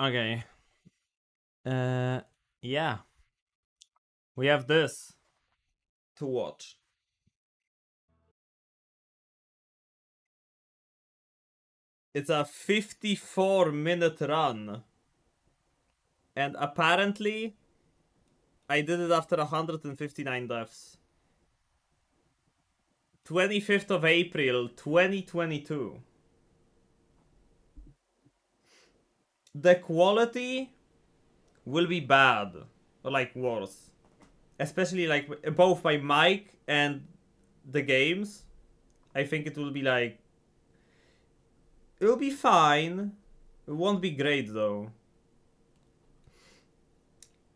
Okay. Uh, yeah. We have this to watch. It's a 54 minute run. And apparently, I did it after 159 deaths. 25th of April, 2022. The quality will be bad. Or like worse. Especially like both my mic and the games. I think it will be like... It'll be fine. It won't be great though.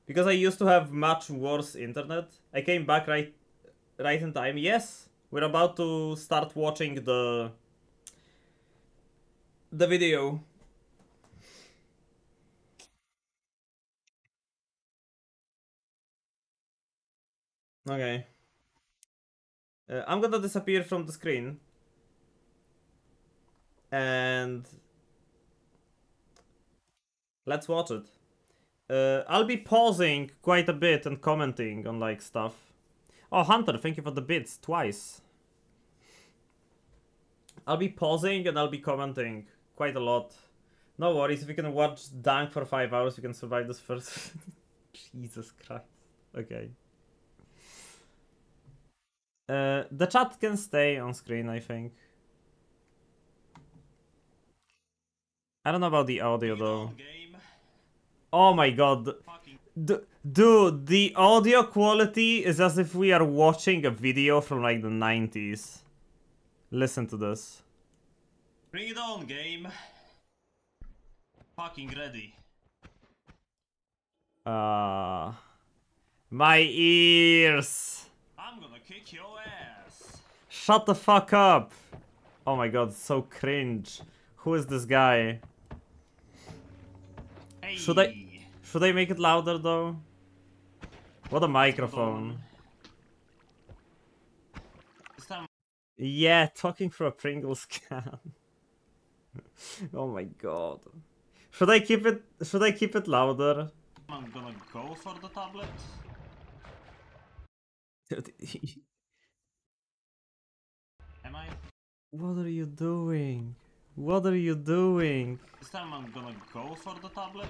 Because I used to have much worse internet. I came back right right in time. Yes, we're about to start watching the the video. Okay. Uh, I'm gonna disappear from the screen. And let's watch it. Uh, I'll be pausing quite a bit and commenting on like stuff. Oh, Hunter, thank you for the bits twice. I'll be pausing and I'll be commenting quite a lot. No worries, if you can watch Dank for 5 hours, you can survive this first. Jesus Christ. Okay. Uh, the chat can stay on screen, I think. I don't know about the audio though. Oh my god. D dude, the audio quality is as if we are watching a video from like the 90s. Listen to this. Bring it on, game. Fucking ready. Uh, my ears. Kick your ass. Shut the fuck up. Oh my god, so cringe. Who is this guy? Hey. Should I should I make it louder though? What a microphone. Yeah, talking for a Pringles can. oh my god. Should I keep it should I keep it louder? I'm gonna go for the tablet. Am I? what are you doing? What are you doing? This time I'm gonna go for the tablet.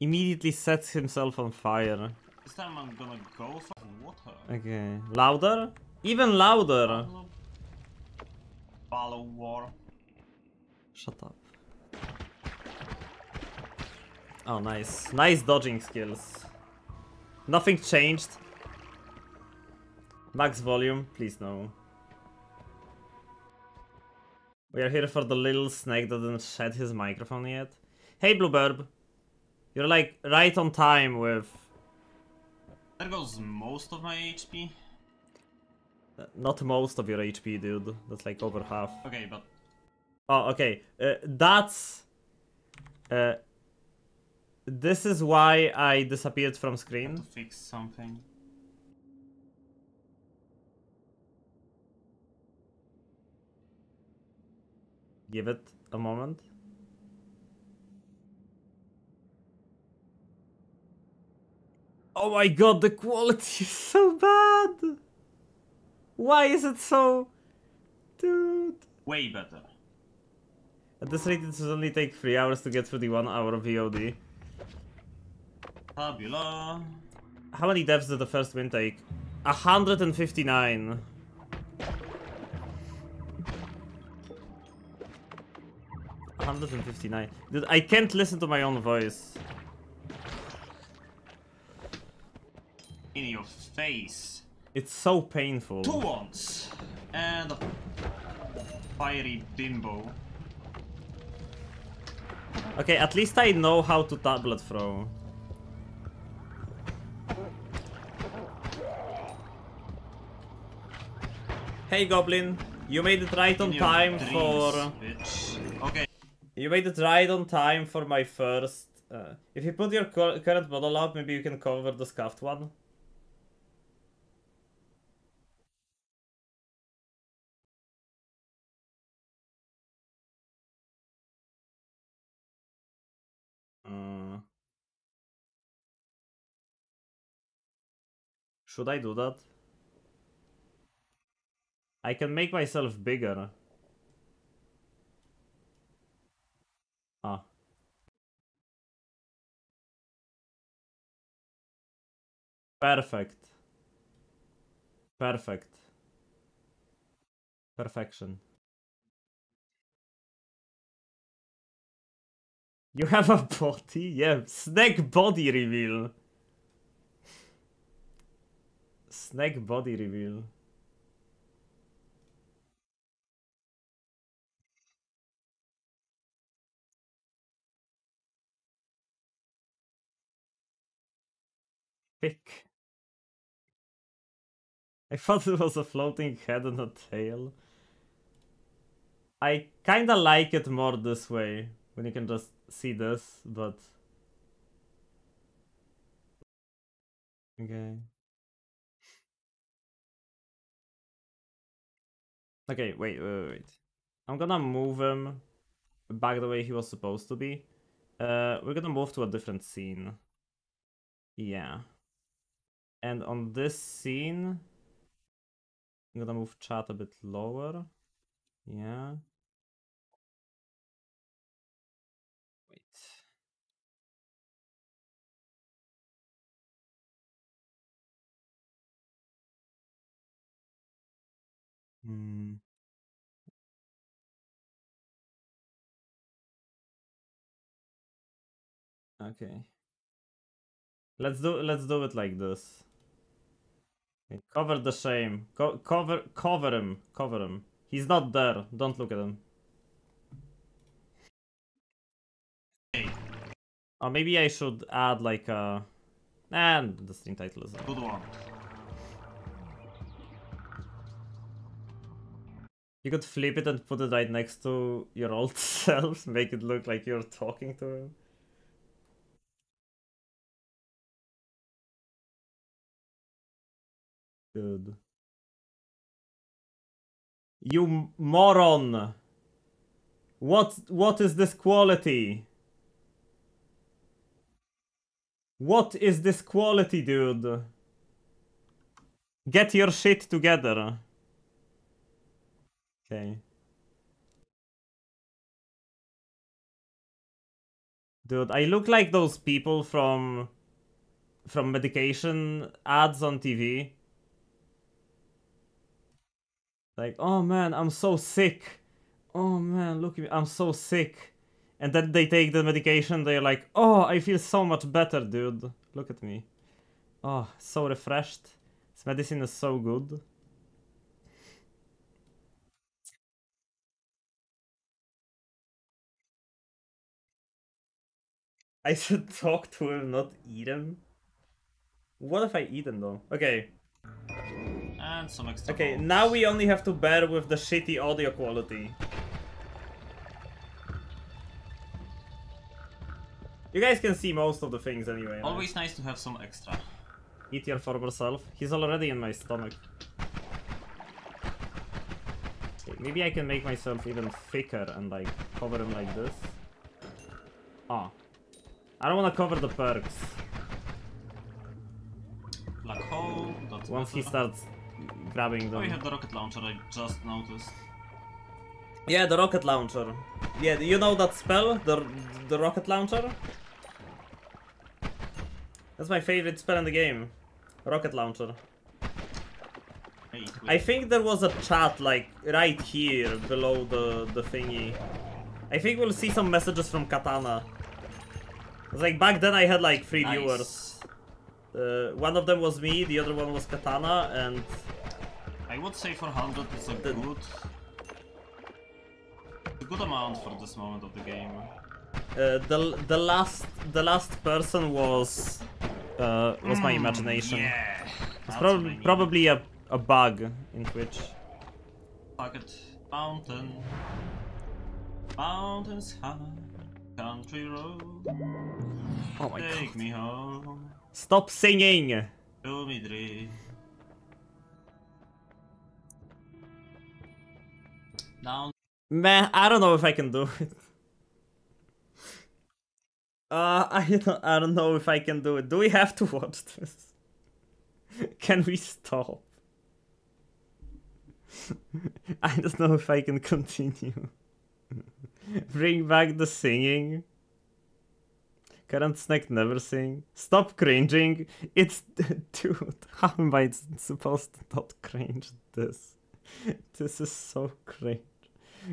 Immediately sets himself on fire. This time I'm gonna go for water. Okay. Louder? Even louder. Follow war. Shut up. Oh, nice. Nice dodging skills. Nothing changed. Max volume, please no. We are here for the little snake that didn't shed his microphone yet. Hey, Blueberb. You're like right on time with... There goes most of my HP. uh, Not most of your HP, dude. That's like over half. Okay, but Oh, okay. Uh, that's... Uh, this is why I disappeared from to screen. fix something. Give it a moment. Oh my god, the quality is so bad! Why is it so... Dude... Way better. At this rate, it should only take 3 hours to get through the 1 hour VOD. Tabula. How many deaths did the first win take? 159. Hundred and fifty-nine. Dude, I can't listen to my own voice. In your face. It's so painful. Two ones. And a fiery bimbo. Okay, at least I know how to tablet throw. Hey Goblin, you made it right on time dreams, for... bitch. You made it right on time for my first. Uh, if you put your current model up, maybe you can cover the scuffed one. Uh. Should I do that? I can make myself bigger. Perfect. Perfect. Perfection. You have a body? Yeah, snack body reveal. Snack body reveal. Pick. I thought it was a floating head and a tail. I kinda like it more this way, when you can just see this, but... Okay. Okay, wait, wait, wait. I'm gonna move him back the way he was supposed to be. Uh, we're gonna move to a different scene. Yeah. And on this scene, I'm gonna move chat a bit lower. Yeah. Wait. Hmm. Okay. Let's do let's do it like this. Cover the shame. Co cover cover him. Cover him. He's not there. Don't look at him. Hey, Or maybe I should add like a. And the stream title is. good one. You could flip it and put it right next to your old self, make it look like you're talking to him. Good. You moron! What what is this quality? What is this quality, dude? Get your shit together. Okay. Dude, I look like those people from from medication ads on TV. Like, oh man, I'm so sick. Oh man, look at me, I'm so sick. And then they take the medication, they're like, oh, I feel so much better, dude. Look at me. Oh, so refreshed. This medicine is so good. I should talk to him, not eat him. What if I eat him though? Okay, And some extra okay, now we only have to bear with the shitty audio quality. You guys can see most of the things anyway. right? Always nice to have some extra. Eat your former self. He's already in my stomach. Okay, maybe I can make myself even thicker and like cover him like this. Ah. I don't want to cover the perks. Black hole. Once he starts grabbing Oh, we have the rocket launcher. I just noticed. Yeah, the rocket launcher. Yeah, you know that spell? The, the rocket launcher? That's my favorite spell in the game. Rocket launcher. Hey. I think there was a chat like right here below the, the thingy. I think we'll see some messages from Katana. 'Cause, like back then I had like three Nice. viewers. Uh, one of them was me, the other one was Katana, and I would say 400 is a The- good, a good amount for this moment of the game. uh, the the last the last person was uh, was my Mm, imagination. Yeah. It's that's what I prob- probably a, a bug in Twitch. Pocket mountain. Mountains high. Country road. Oh my Take god. me home. Stop singing! Down. Man, I don't know if I can do it. Uh, I don't, I don't know if I can do it. Do we have to watch this? Can we stop? I don't know if I can continue. Bring back the singing. Current snack never sing. Stop cringing. It's dude. How am I supposed to not cringe this? This is so cringe.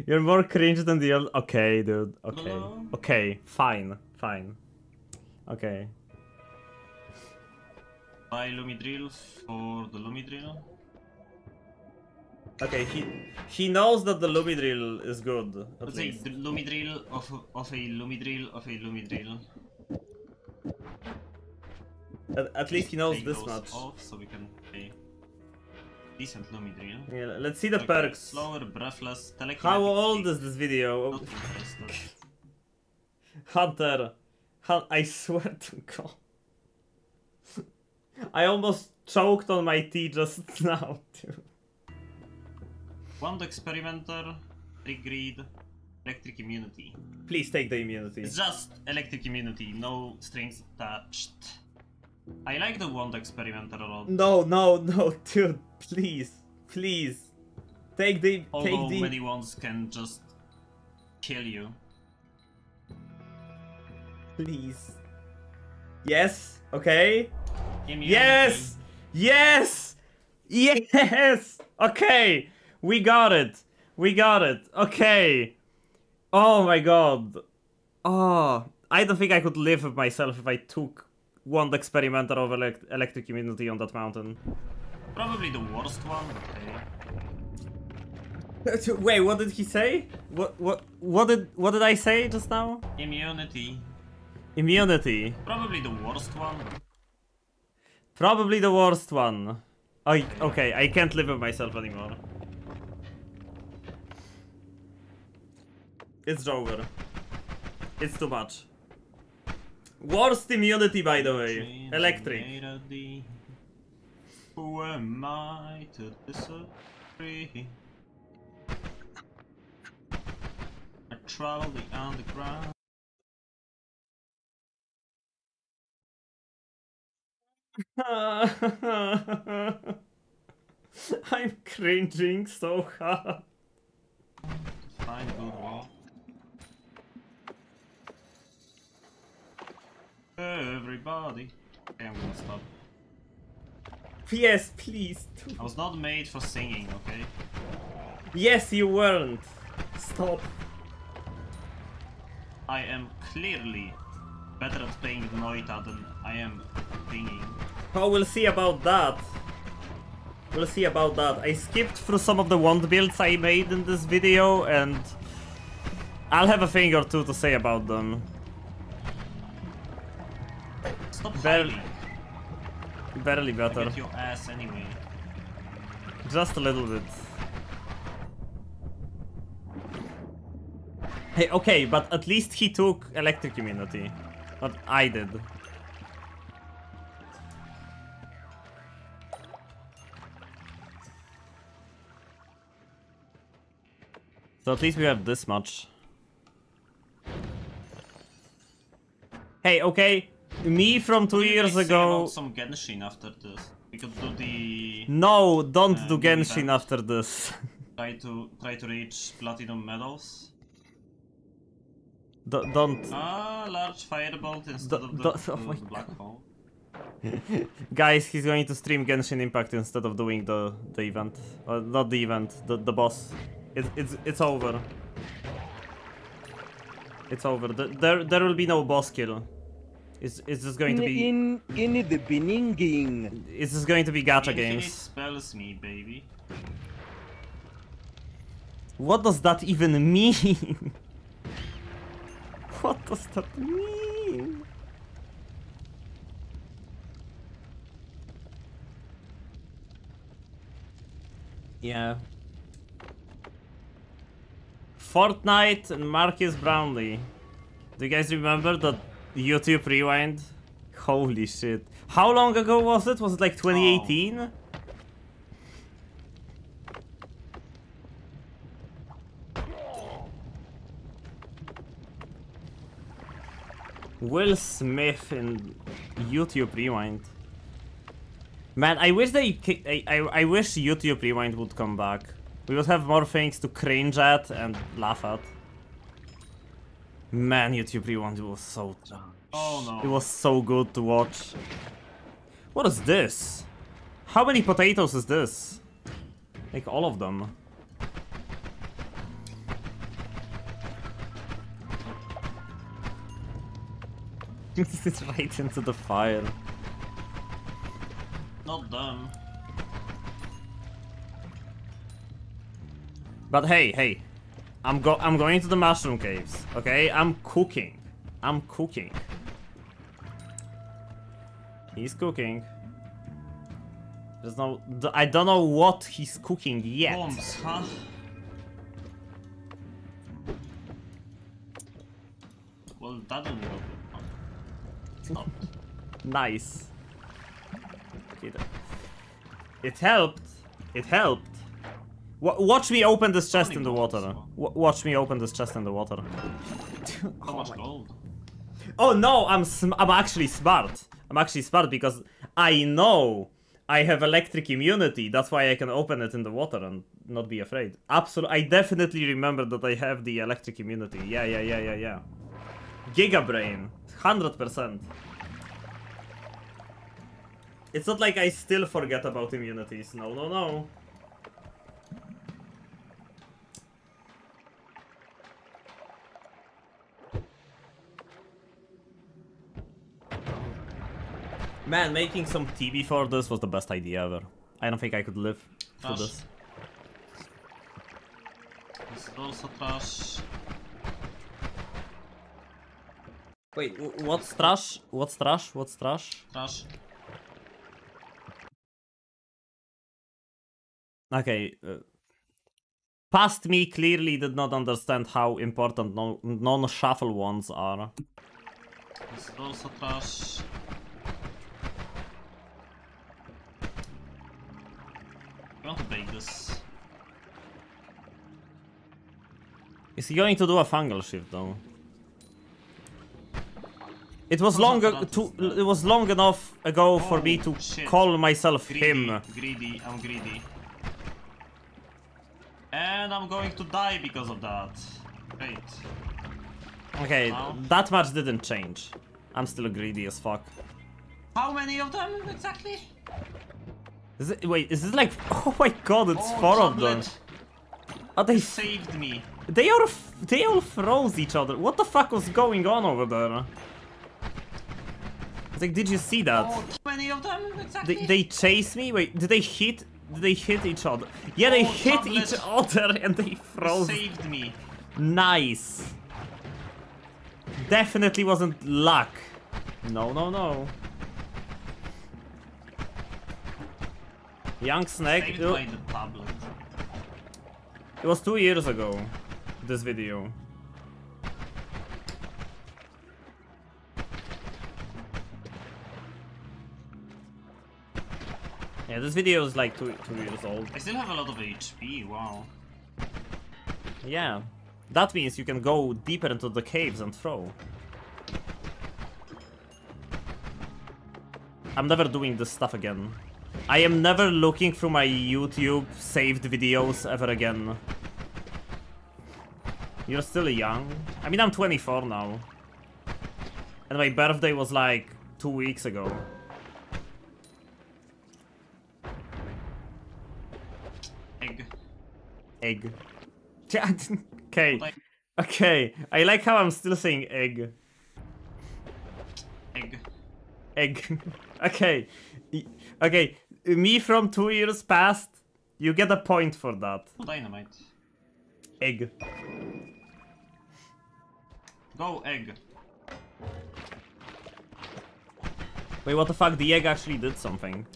You're more cringe than the other. Okay, dude. Okay. No. Okay. Fine. Fine. Okay. Buy Lumidrill for the Lumidrill. Okay. He he knows that the Lumidrill is good. At Let's least. the Lumidrill of, of a Lumidrill of a Lumidrill. At, at least he knows this much. off so we can decent Lumidrill. Yeah, let's see the Okay, perks. Slower, breathless, telekinetic. How old is this video? Hunter, Hun- I swear to God. I almost choked on my tea just now, dude. Wand Experimenter, Trick Greed, Electric Immunity. Please take the immunity. It's just Electric Immunity, no strings attached. I like the Wand Experimenter a lot. No, no, no, dude, please, please. Take the, Although take the. many wands can just kill you. Please. Yes, okay. Yes! Yes! Yes! Okay! We got it! We got it! Okay! Oh my god. Oh, I don't think I could live with myself if I took wand experimenter of elect- electric immunity on that mountain. Probably the worst one, okay. Wait, what did he say? What what what did what did I say just now? Immunity. Immunity. Probably the worst one. Probably the worst one. I okay, I can't live with myself anymore. It's over. It's too much. Worst immunity, by the way. Electric. Who am I to disagree? I travel the underground. I'm cringing so hard. Find good wall. Everybody. Okay, I'm gonna stop. Yes, please. I was not made for singing, okay? Yes, you weren't. Stop. I am clearly better at playing with Noita than I am singing. Oh, we'll see about that. We'll see about that. I skipped through some of the wand builds I made in this video and I'll have a thing or two to say about them. Stop Barely- hiding. Barely better. your ass anyway. Just a little bit. Hey, okay, but at least he took electric immunity. But I did. So at least we have this much. Hey, okay. Me from two years ago. some Genshin after this. We could do the No, don't Uh, do Genshin after this. try to try to reach platinum medals. D- don't. Ah, large firebolt instead D- of the, oh the black hole. Guys, he's going to stream Genshin Impact instead of doing the the event. Uh, not the event, the the boss. It's it's it's over. It's over. Th- There there will be no boss kill. It's it's just going to be in in the beginning. Is this going to be gacha Infinite games. spells me, baby. What does that even mean? what does that mean? Yeah. Fortnite and Marques Brownlee. Do you guys remember that YouTube Rewind? Holy shit. How long ago was it? Was it like 2018? Will Smith in YouTube Rewind. Man, I wish they. I, I, I wish YouTube Rewind would come back. We would have more things to cringe at and laugh at. Man, YouTube Rewind was so. Oh no. It was so good to watch. What is this? How many potatoes is this? Like all of them. This is right into the fire. Not them. But hey, hey, I'm go I'm going to the mushroom caves. Okay, I'm cooking. I'm cooking. He's cooking. There's no. I don't know what he's cooking yet. Bombs, huh? Well, that didn't. Oh. Stop. Nice. It helped. It helped. Wa watch me open this chest in the water. W watch me open this chest in the water. Gold. Oh no, I'm sm I'm actually smart. I'm actually smart because I know I have electric immunity. That's why I can open it in the water and not be afraid. Absolutely, I definitely remember that I have the electric immunity. Yeah, yeah, yeah, yeah, yeah. Giga brain, hundred percent. It's not like I still forget about immunities. No, no, no. Man, making some tea before this was the best idea ever. I don't think I could live through Trash. this. This is also trash. Wait, what's trash? What's trash? What's trash? Trash. Okay. Uh, past me clearly did not understand how important no- non-shuffle ones are. This is also trash. I want to bake this. Is he going to do a fungal shift though? It was long up, ag- that too, is that? it was long enough ago oh, for me Oh, to shit. call myself Greedy, him. greedy, I'm greedy. And I'm going to die because of that. Great. Okay, Wow. that much didn't change. I'm still greedy as fuck. How many of them exactly? Is it, wait, is this like? Oh my god, it's oh, four of them. Oh, they? saved me. They all they all froze each other. What the fuck was going on over there? It's like, did you see that? Oh, many of them exactly? They, they chased me. Wait, did they hit? Did they hit each other? Yeah, they Oh, hit tablet. each other and they froze. saved me. Nice. Definitely wasn't luck. No, no, no. Young Snake. It, by the tablet. it was two years ago. This video. Yeah, this video is like two two years old. I still have a lot of HP, wow. Yeah, that means you can go deeper into the caves and throw. I'm never doing this stuff again. I am never looking through my YouTube saved videos ever again. You're still young. I mean, I'm 24 now. And my birthday was like two weeks ago. Egg. Egg. okay. Okay. I like how I'm still saying egg. Egg. Egg. okay. Okay. Me from two years past, you get a point for that. Dynamite. Egg. Go, egg. Wait, what the fuck? The egg actually did something.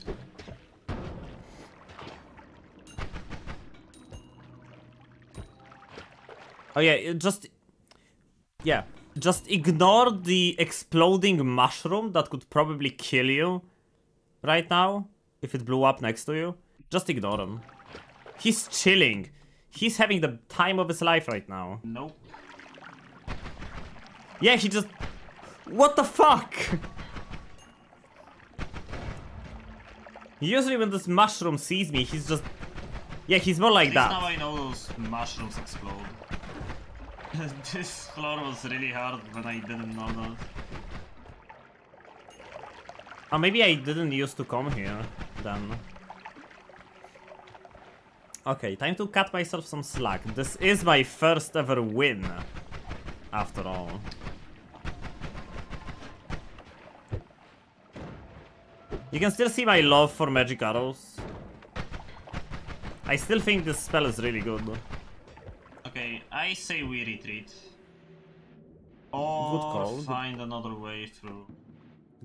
Oh yeah, just... Yeah. Just ignore the exploding mushroom that could probably kill you right now if it blew up next to you. Just ignore him. He's chilling. He's having the time of his life right now. Nope. Yeah, he just... What the fuck? Usually when this mushroom sees me, he's just... Yeah, he's more like that. now I know those mushrooms explode. this floor was really hard when I didn't know that. Or maybe I didn't used to come here, then. Okay, time to cut myself some slack. This is my first ever win, after all. You can still see my love for magic arrows. I still think this spell is really good. Okay, I say we retreat. Or call, find another way through.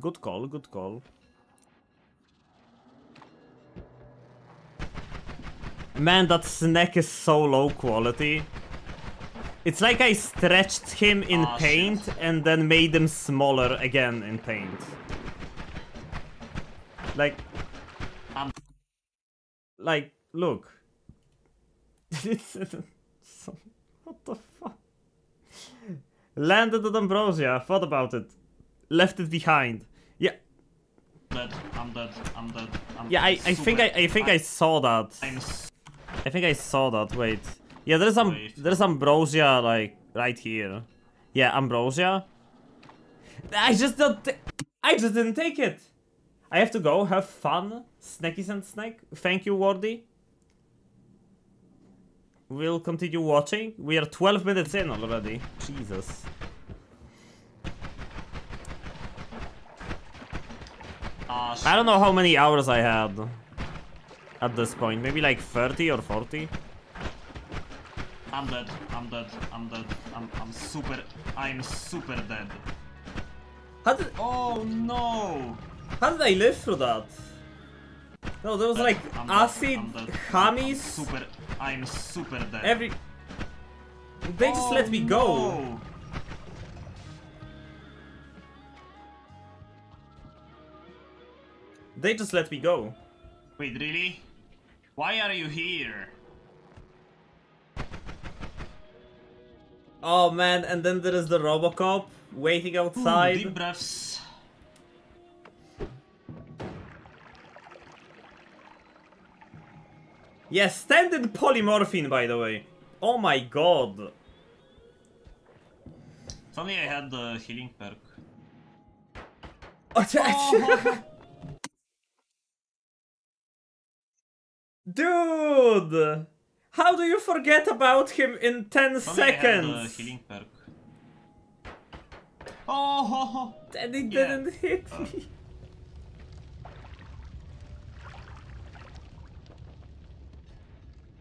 Good call, good call. Man, that snack is so low quality. It's like I stretched him in Ah, paint shit. and then made him smaller again in paint. Like, Um, like, look. It's- so- what the fuck? Landed at Ambrosia, thought about it. Left it behind. Yeah, dead. I'm dead. I'm dead. I'm yeah, I, I think I, I think I saw that. I think I saw that. Wait. Yeah, there's some Wait. there's ambrosia like right here. Yeah, ambrosia. I just don't. I just didn't take it. I have to go. Have fun, snackies and snack. Thank you, Wardy. We'll continue watching. We are 12 minutes in already. Jesus. Ah, I don't know how many hours I had at this point. Maybe like 30 or 40. I'm dead. I'm dead. I'm dead. I'm I'm super. I'm super dead. How did Oh no! how did I live through that? No, there was like I'm acid, I'm dead, I'm- hammies, super. I'm super dead. every. They just let Oh, me go. no. They just let me go. Wait, really? Why are you here? Oh man, and then there is the Robocop waiting Ooh, outside. deep breaths. Yes, standard polymorphine, by the way. Oh my god. Only I had the healing perk. Oh, Dude! How do you forget about him in 10 If only had the seconds? healing perk. Oh, ho, ho. And it Yeah. didn't hit uh. me.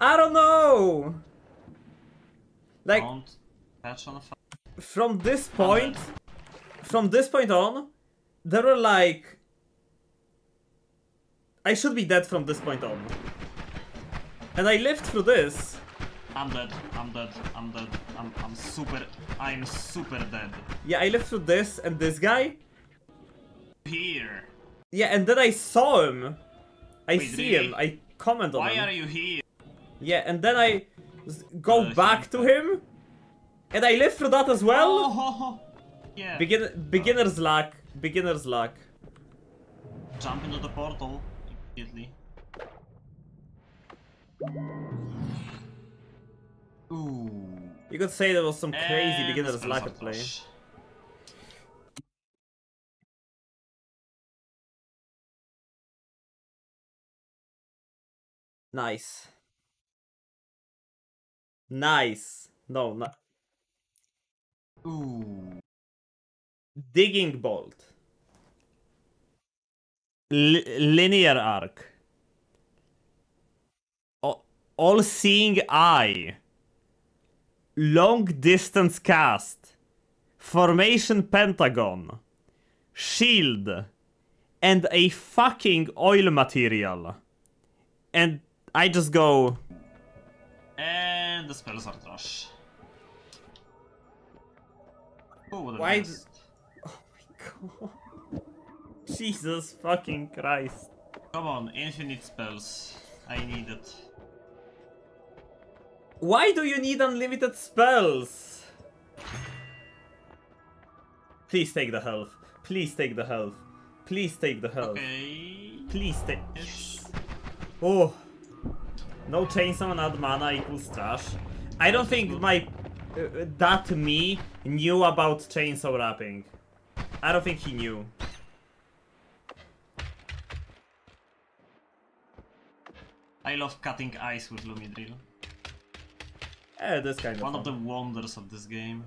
I don't know. Like Don't patch on a from this point, from this point on, there were like. I should be dead from this point on. And I lived through this. I'm dead. I'm dead. I'm dead. I'm I'm super. I'm super dead. Yeah, I lived through this and this guy. Here. Yeah, and then I saw him. I Wait, see really? him. I comment on Why him. are you here? Yeah, and then I go Uh, back to him, and I live through that as Oh, well. ho. Yeah. Begin beginner's luck. Beginner's luck. Jump into the portal immediately. Ooh. You could say there was some crazy And beginner's spells luck are play. Nice. Nice. No, not Ooh. digging bolt. Li- linear arc. All seeing eye. Long distance cast. Formation pentagon. Shield. And a fucking oil material. And I just go. And the spells are trash. Oh, Have Why? Oh my god. Jesus fucking Christ. Come on, infinite spells. I need it. Why do you need unlimited spells? Please take the health. Please take the health. Please take the health. Okay. Please take. Oh. No chainsaw, not mana equals trash. I don't think my... Uh, that me knew about chainsaw wrapping. I don't think he knew. I love cutting ice with Lumidrill. Eh, this kind of One of the wonders of this game.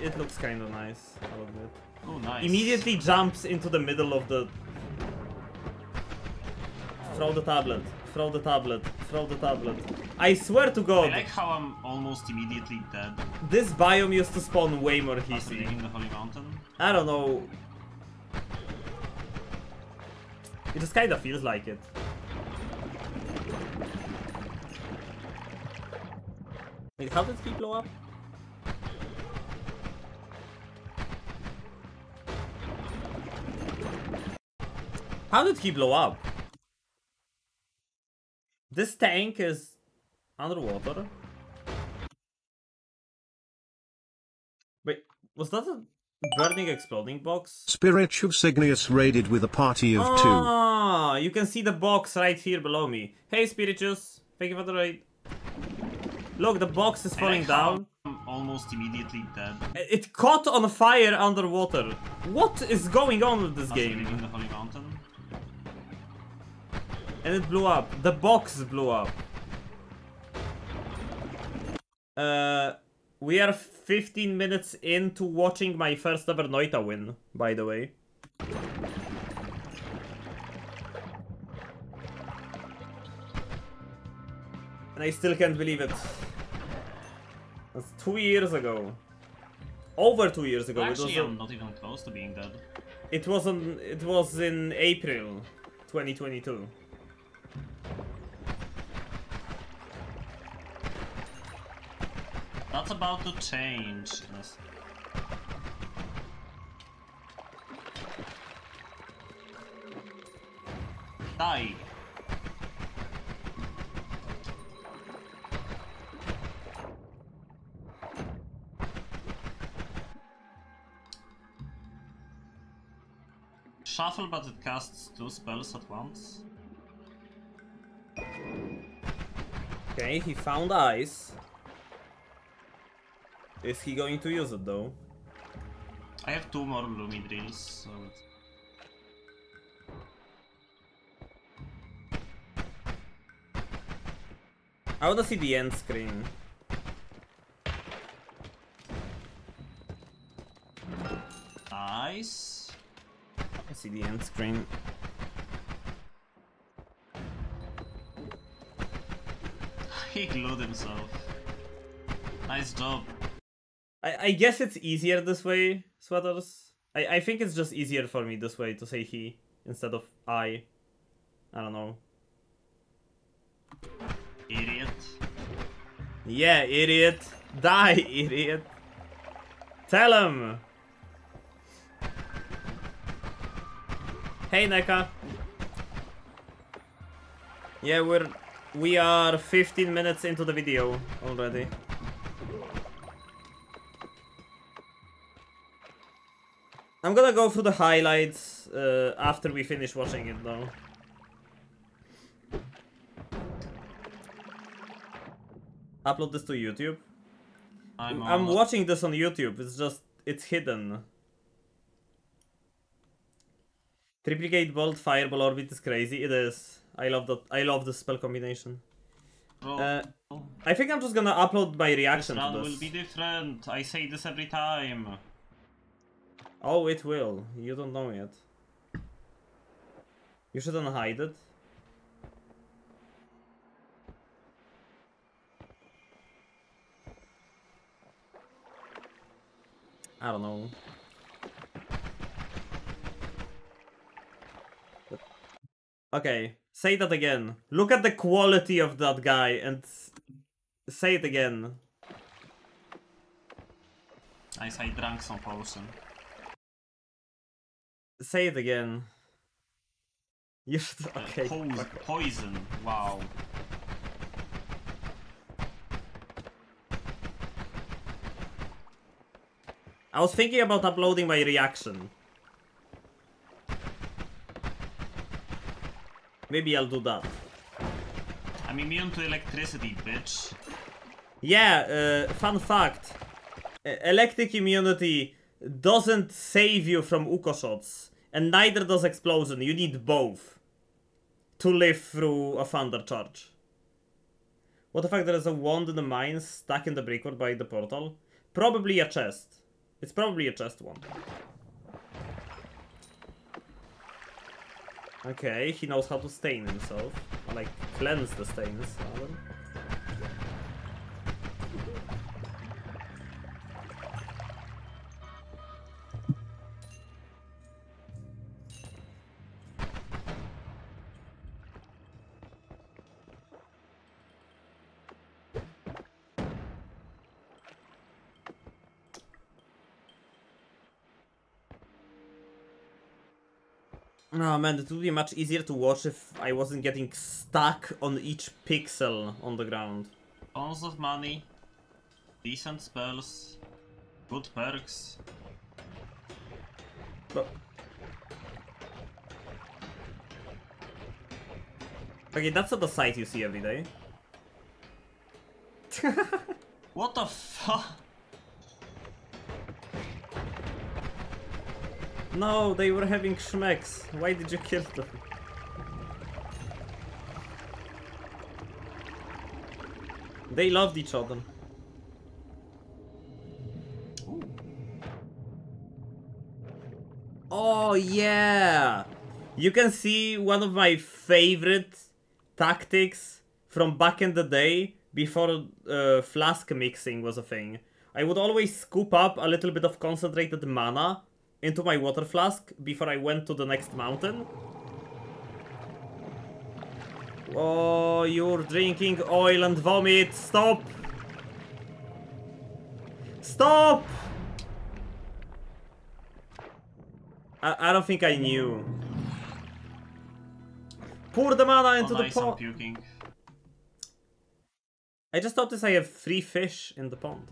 It, it looks kind of nice, I'll admit. Oh, nice. Immediately jumps into the middle of the... Throw the tablet. Throw the tablet. Throw the tablet. I swear to I god, like how I'm almost immediately dead this biome used to spawn way more easy. leaving the Holy Mountain. I don't know. It just kind of feels like it. Wait, how did he blow up? How did he blow up? This tank is underwater. Wait, was that a burning exploding box? Spiritual Signius raided with a party of two. Ah, you can see the box right here below me. Hey, Spiritus. Thank you for the raid. Look, the box is falling down. I'm almost immediately dead It caught on fire underwater. What is going on with this leaving game? the Holy Mountain. And it blew up. The box blew up. Uh, we are 15 minutes into watching my first ever Noita win, by the way. And I still can't believe it. That's two years ago. Over two years ago. Actually, it was I'm not even close to being dead. it was on. It was in April, 2022. That's about to change. Yes. Die. Shuffle, but it casts two spells at once. Okay, he found ice. Is he going to use it though? I have two more Lumi drills, so it's... I wanna see the end screen. Nice. I see the end screen. He glued himself. Nice job. I, I guess it's easier this way, sweaters. I, I think it's just easier for me this way to say he instead of I. I don't know. Idiot. Yeah, idiot. Die, idiot. Tell him. Hey, Neka. Yeah, we're we are 15 minutes into the video already. I'm gonna go through the highlights uh, after we finish watching it, though. Upload this to YouTube. I'm, I'm watching this on YouTube. It's just it's hidden. Triplicate bolt fireball orbit is crazy. It is. I love that. I love this spell combination. Uh, I think I'm just gonna upload my reaction run to will this. be different. I say this every time. Oh, it will. You don't know yet. You shouldn't hide it. I don't know. Okay, say that again. Look at the quality of that guy and say it again. I say drank some potion. Say it again. You should. Uh, Okay. po- poison. Wow. I was thinking about uploading my reaction. Maybe I'll do that. I'm immune to electricity, bitch. Yeah, uh, fun fact. Electric immunity doesn't save you from Uko shots, and neither does explosion. You need both to live through a thunder charge. What the fuck? There is a wand in the mines stuck in the brickwork by the portal. Probably a chest. It's probably a chest wand. Okay, he knows how to stain himself. Like, cleanse the stains, rather. Oh man, it would be much easier to watch if I wasn't getting stuck on each pixel on the ground. Tons of money, decent spells, good perks. But... Okay, that's not the sight you see every day. What the fuck? No, they were having schmecks. Why did you kill them? They loved each other. Oh yeah! You can see one of my favorite tactics from back in the day before uh, flask mixing was a thing. I would always scoop up a little bit of concentrated mana into my water flask before I went to the next mountain. Oh, you're drinking oil and vomit. Stop! Stop! I, I don't think I knew. Pour the mana into oh, the nice, I'm pond. I just noticed I have three fish in the pond.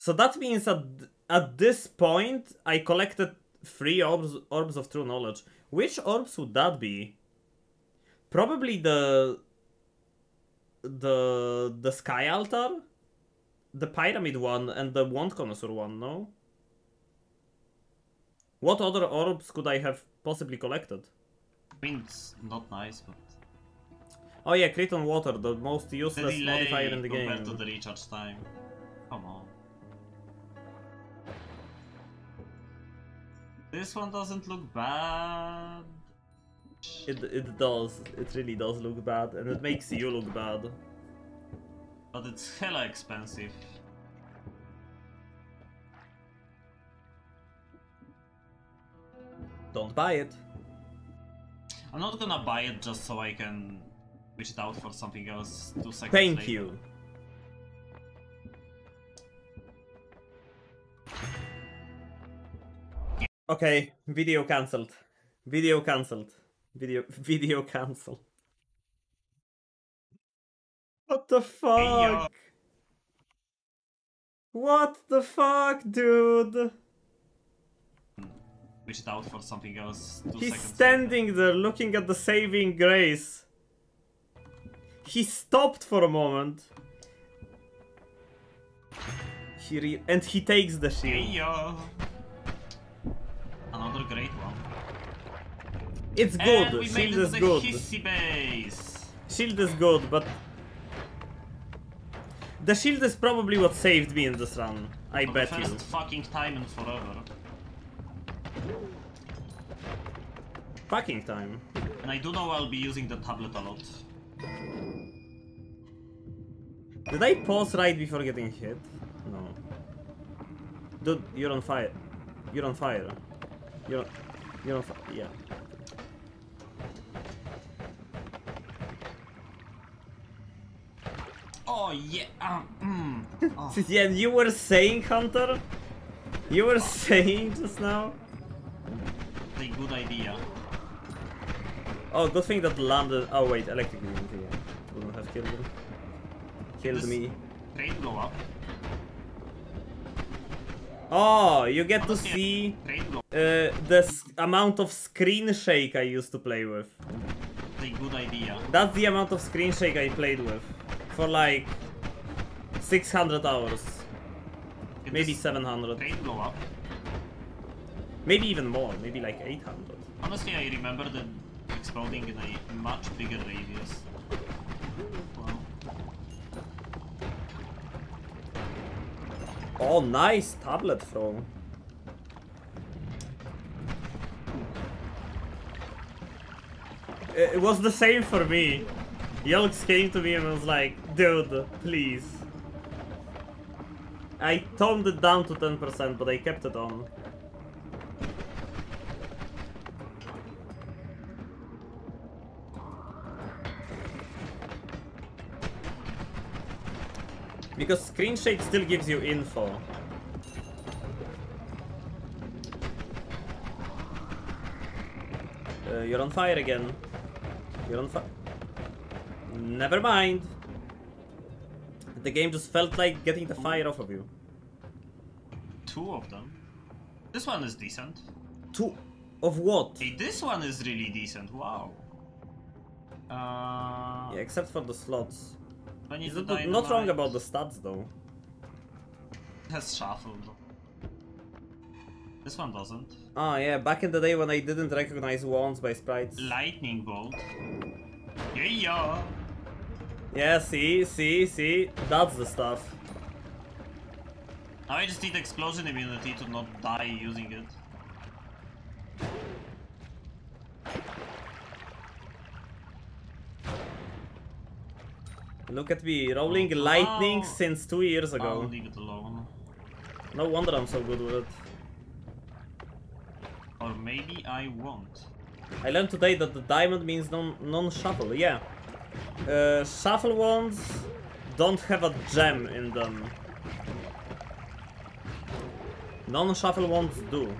So that means at, at this point, I collected three orbs, orbs of true knowledge. Which orbs would that be? Probably the... The... The Sky Altar? The Pyramid one and the Wand Connoisseur one, no? What other orbs could I have possibly collected? I mean, it's not nice, but Oh yeah, crit on water, the most useless modifier in the compared game. to the recharge time. Come on. This one doesn't look bad. It, it does, it really does look bad, and it makes you look bad. But it's hella expensive. Don't buy it. I'm not gonna buy it just so I can switch it out for something else two seconds Thank later. you. Okay, video cancelled. Video cancelled. Video video cancelled. What the fuck? What the fuck, dude? Switch it out for something else two He's standing there looking at the saving grace. He stopped for a moment. He re- and he takes the shield. Hey, yo. Another great one. It's And good. we made Shield is the good. Hiisi Base. Shield is good, but the shield is probably what saved me in this run. I For bet the you. first fucking time in forever. Fucking time. And I do know I'll be using the tablet a lot. Did I pause right before getting hit? No. Dude, you're on fire. You're on fire. You're on, you're on fire. Yeah. Oh yeah. Um, mm. oh. Yeah, you were saying, Hunter? You were saying just now? a good idea. Oh, good thing that landed. Oh, wait, electric unity. Yeah. Wouldn't have killed him. Killed me. Train blow up. Oh, you get to see uh, the s- amount of screen shake I used to play with. is a good idea. That's the amount of screen shake I played with for like 600 hours, maybe 700, Trade blow up. maybe even more, maybe like 800. Honestly, I remember the exploding in a much bigger radius. Oh, nice tablet throw. Eh, it it was the same for me. Yelks came to me and was like, dude, please. I toned it down to 10%, but I kept it on. Because screen shake still gives you info. Uh, you're on fire again. You're on fire. Never mind. The game just felt like getting the fire off of you. Two of them. This one is decent. Two of what? Hey, this one is really decent. Wow. Uh, Yeah, except for the slots. I need Is the it not wrong about the stats though? Has shuffled. This one doesn't. Ah yeah, back in the day when I didn't recognize wands by sprites. Lightning bolt. Yeah, yeah. Yeah, see, see, see, that's the stuff. Now I just need explosion immunity to not die using it. Look at me, rolling Oh, lightning since two years I'll ago. leave it alone. No wonder I'm so good with it. Or maybe I won't. I learned today that the diamond means non non-shuffle. Yeah, uh, shuffle wands don't have a gem in them. Non-shuffle wands do.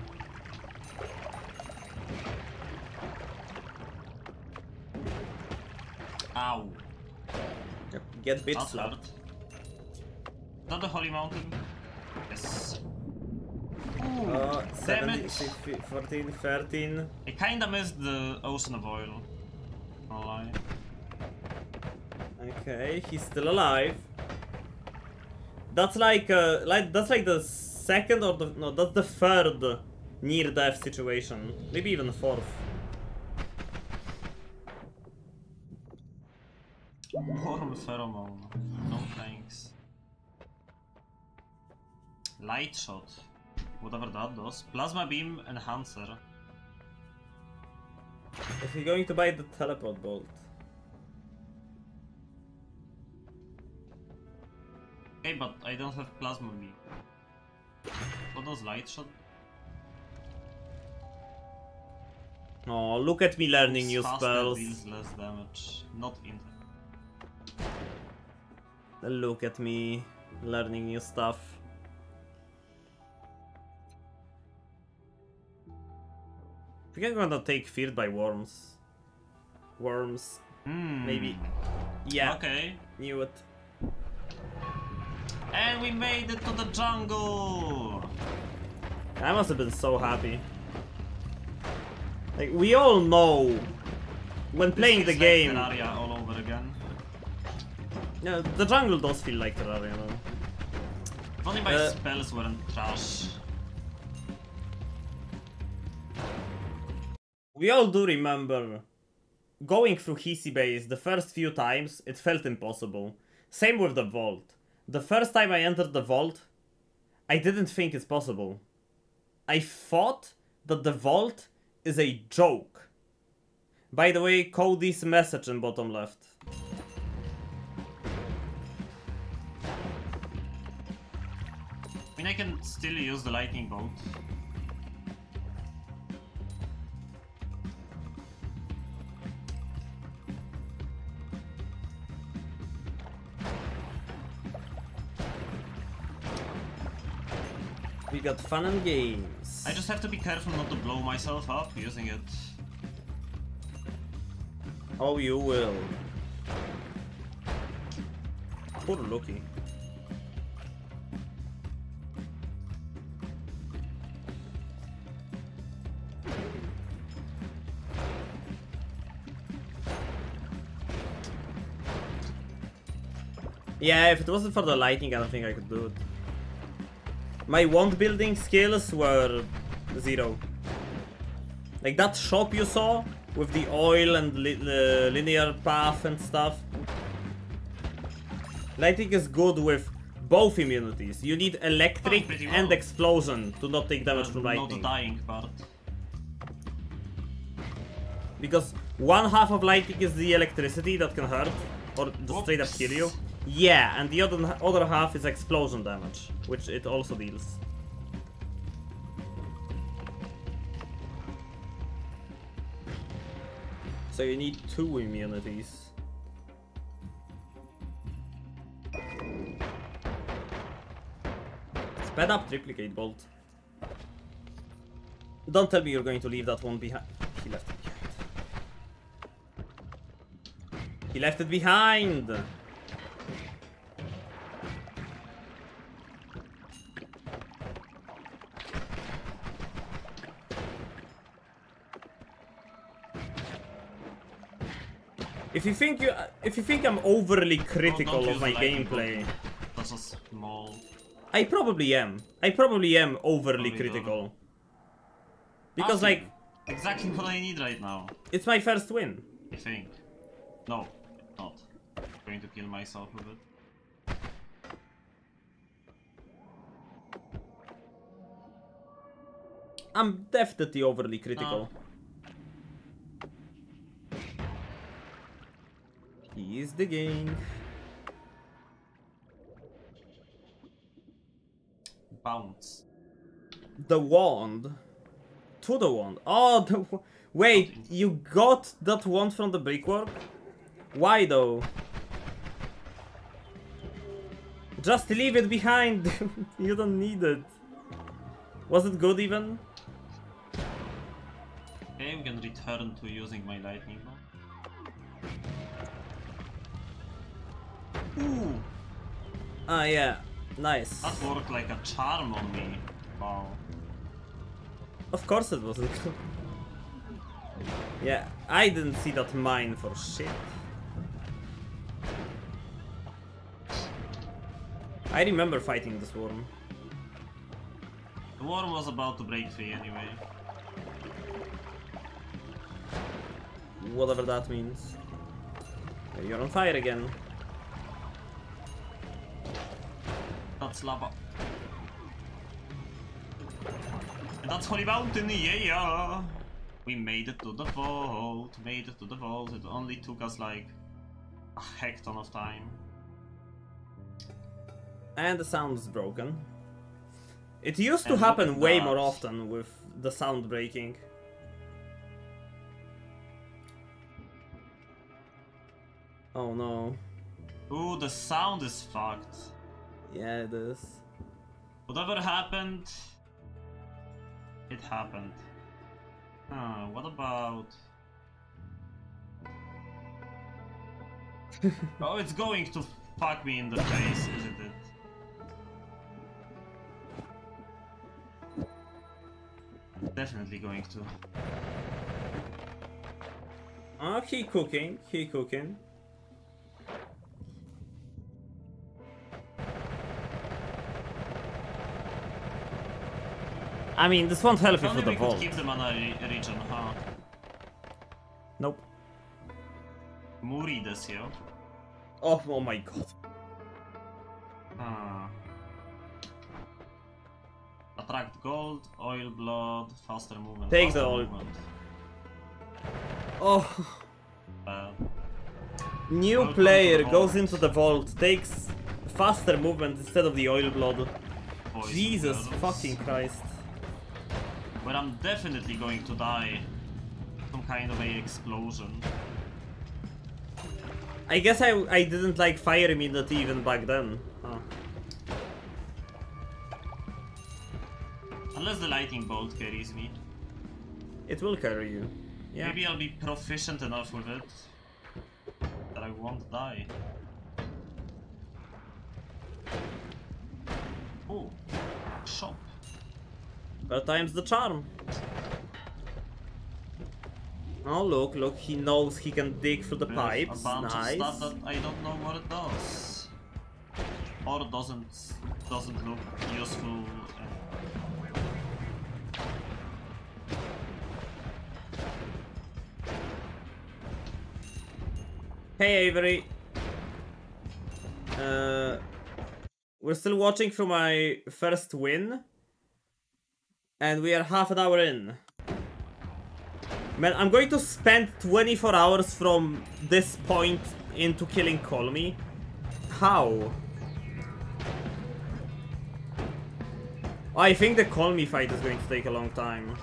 Ow. Get bit Not slapped. Not the holy mountain. Yes. Uh, 17, it. 16, 14, 13. I kinda missed the ocean of oil. Lie. Okay, he's still alive. That's like uh, like that's like the second or the no, that's the third near death situation. Maybe even fourth. Warm pheromone. No thanks. Light shot. Whatever that does. Plasma beam enhancer. If you're going to buy the teleport bolt. Okay, but I don't have plasma beam. What does light shot? Oh, look at me learning new spells. deals less damage. Not in. Look at me learning new stuff. I think I'm gonna take feared by worms. Worms, Hmm. maybe. Yeah, Okay. knew it. And we made it to the jungle! I must have been so happy. Like, we all know when playing the game. Yeah, the jungle does feel like Terraria. If only my Uh, spells weren't trash. We all do remember going through Hiisi Base the first few times, it felt impossible. Same with the vault. The first time I entered the vault, I didn't think it's possible. I thought that the vault is a joke. By the way, Cody's message in bottom left. Mean, I can still use the lightning bolt. We got fun and games. I just have to be careful not to blow myself up using it. Oh, you will. Poor Loki. Yeah, if it wasn't for the lightning, I don't think I could do it. My wand building skills were zero. Like that shop you saw with the oil and li linear path and stuff. Lightning is good with both immunities. You need electric Oh, pretty and explosion to not take damage Uh, from not the dying part. Because one half of lightning is the electricity that can hurt or just straight up kill you. Yeah, and the other other half is explosion damage, which it also deals. So you need two immunities. Sped up triplicate bolt. Don't tell me you're going to leave that one behind. He left it behind. He left it behind. If you think you, if you think I'm overly critical of my gameplay. That's a small. I probably am. I probably am overly Probably critical. Because like, Exactly what I need right now. it's my first win. I think. No, not. going to kill myself with it. I'm definitely overly critical. Ah. He's the game. Bounce. The wand. To the wand. Oh, the wa- wait. You got that wand from the brickwork? Why though? Just leave it behind. you don't need it. Was it good even? Okay, we can return to using my lightning bolt. Ooh, Ah yeah. Nice. that worked like a charm on me. Wow. Of course it wasn't. yeah, I didn't see that mine for shit. I remember fighting this worm. The worm was about to break free anyway. Whatever that means. You're on fire again. That's lava. And that's Holy Mountain, yeah, yeah! We made it to the vault, made it to the vault. It only took us like a heck ton of time. And the sound is broken. It used to And look happen way that. more often with the sound breaking. Oh no. Ooh, the sound is fucked. Yeah, it is. Whatever happened, it happened. Huh, what about... oh, it's going to fuck me in the face, isn't it? Definitely going to. Ah, oh, he cooking, he cooking. I mean, this won't help If you for the vault. keep them on a re region, huh? Nope. Muri this here. Oh, oh my god. Huh. Attract gold, oil blood, faster movement. Take faster the oil. movement. Oh, Uh, new player the goes into the vault, takes faster movement instead of the oil blood. poison Jesus fucking Christ. But I'm definitely going to die. Some kind of a explosion. I guess I, I didn't like fire immunity even back then. Huh. Unless the lightning bolt carries me. It will carry you. Yeah. Maybe I'll be proficient enough with it that I won't die. Oh, shop. But times the charm. Oh look, look, he knows he can dig through the With pipes. A bunch Nice. of stuff that I don't know what it does. or doesn't doesn't look useful. Hey Avery. Uh, we're still watching for my first win. And we are half an hour in. Man, I'm going to spend 24 hours from this point into killing Kolmi. How? I think the Kolmi fight is going to take a long time.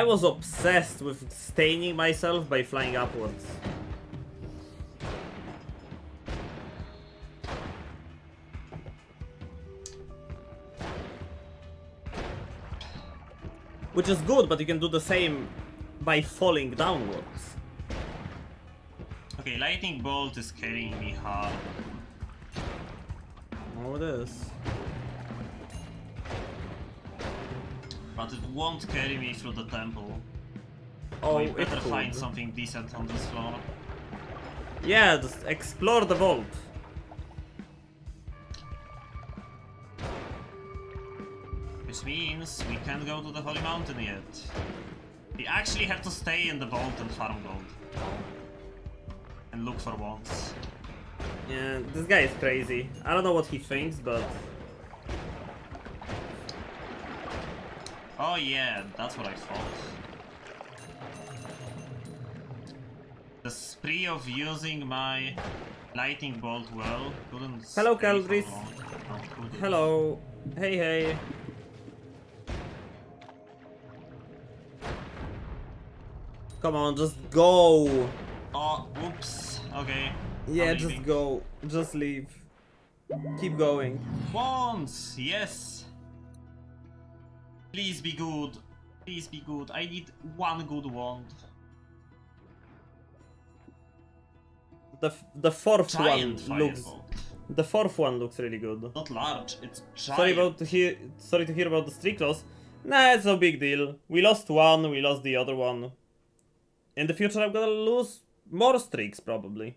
I was obsessed with staining myself by flying upwards. Which is good, but you can do the same by falling downwards. Okay, lightning bolt is carrying me hard. Oh, it is. But it won't carry me through the temple. Oh, we it better find something decent on this floor. Yeah, just explore the vault. Which means we can't go to the Holy Mountain yet. We actually have to stay in the vault and farm gold. And look for wands. Yeah, this guy is crazy. I don't know what he thinks, but Oh yeah, that's what I thought. The spree of using my lightning bolt well couldn't Hello, stay for Calvris. long. No, couldn't. hello. Hey, hey. Come on, just go. Oh, oops. Okay. Yeah, just go. Just leave. Keep going. Wands, yes. Please be good. Please be good. I need one good wand. The f- the fourth Giant one looks fireball. the fourth one looks really good. Not large. It's giant. Sorry about to hear sorry to hear about the streak loss. Nah, it's no big deal. We lost one, we lost the other one. In the future I'm gonna lose more streaks probably.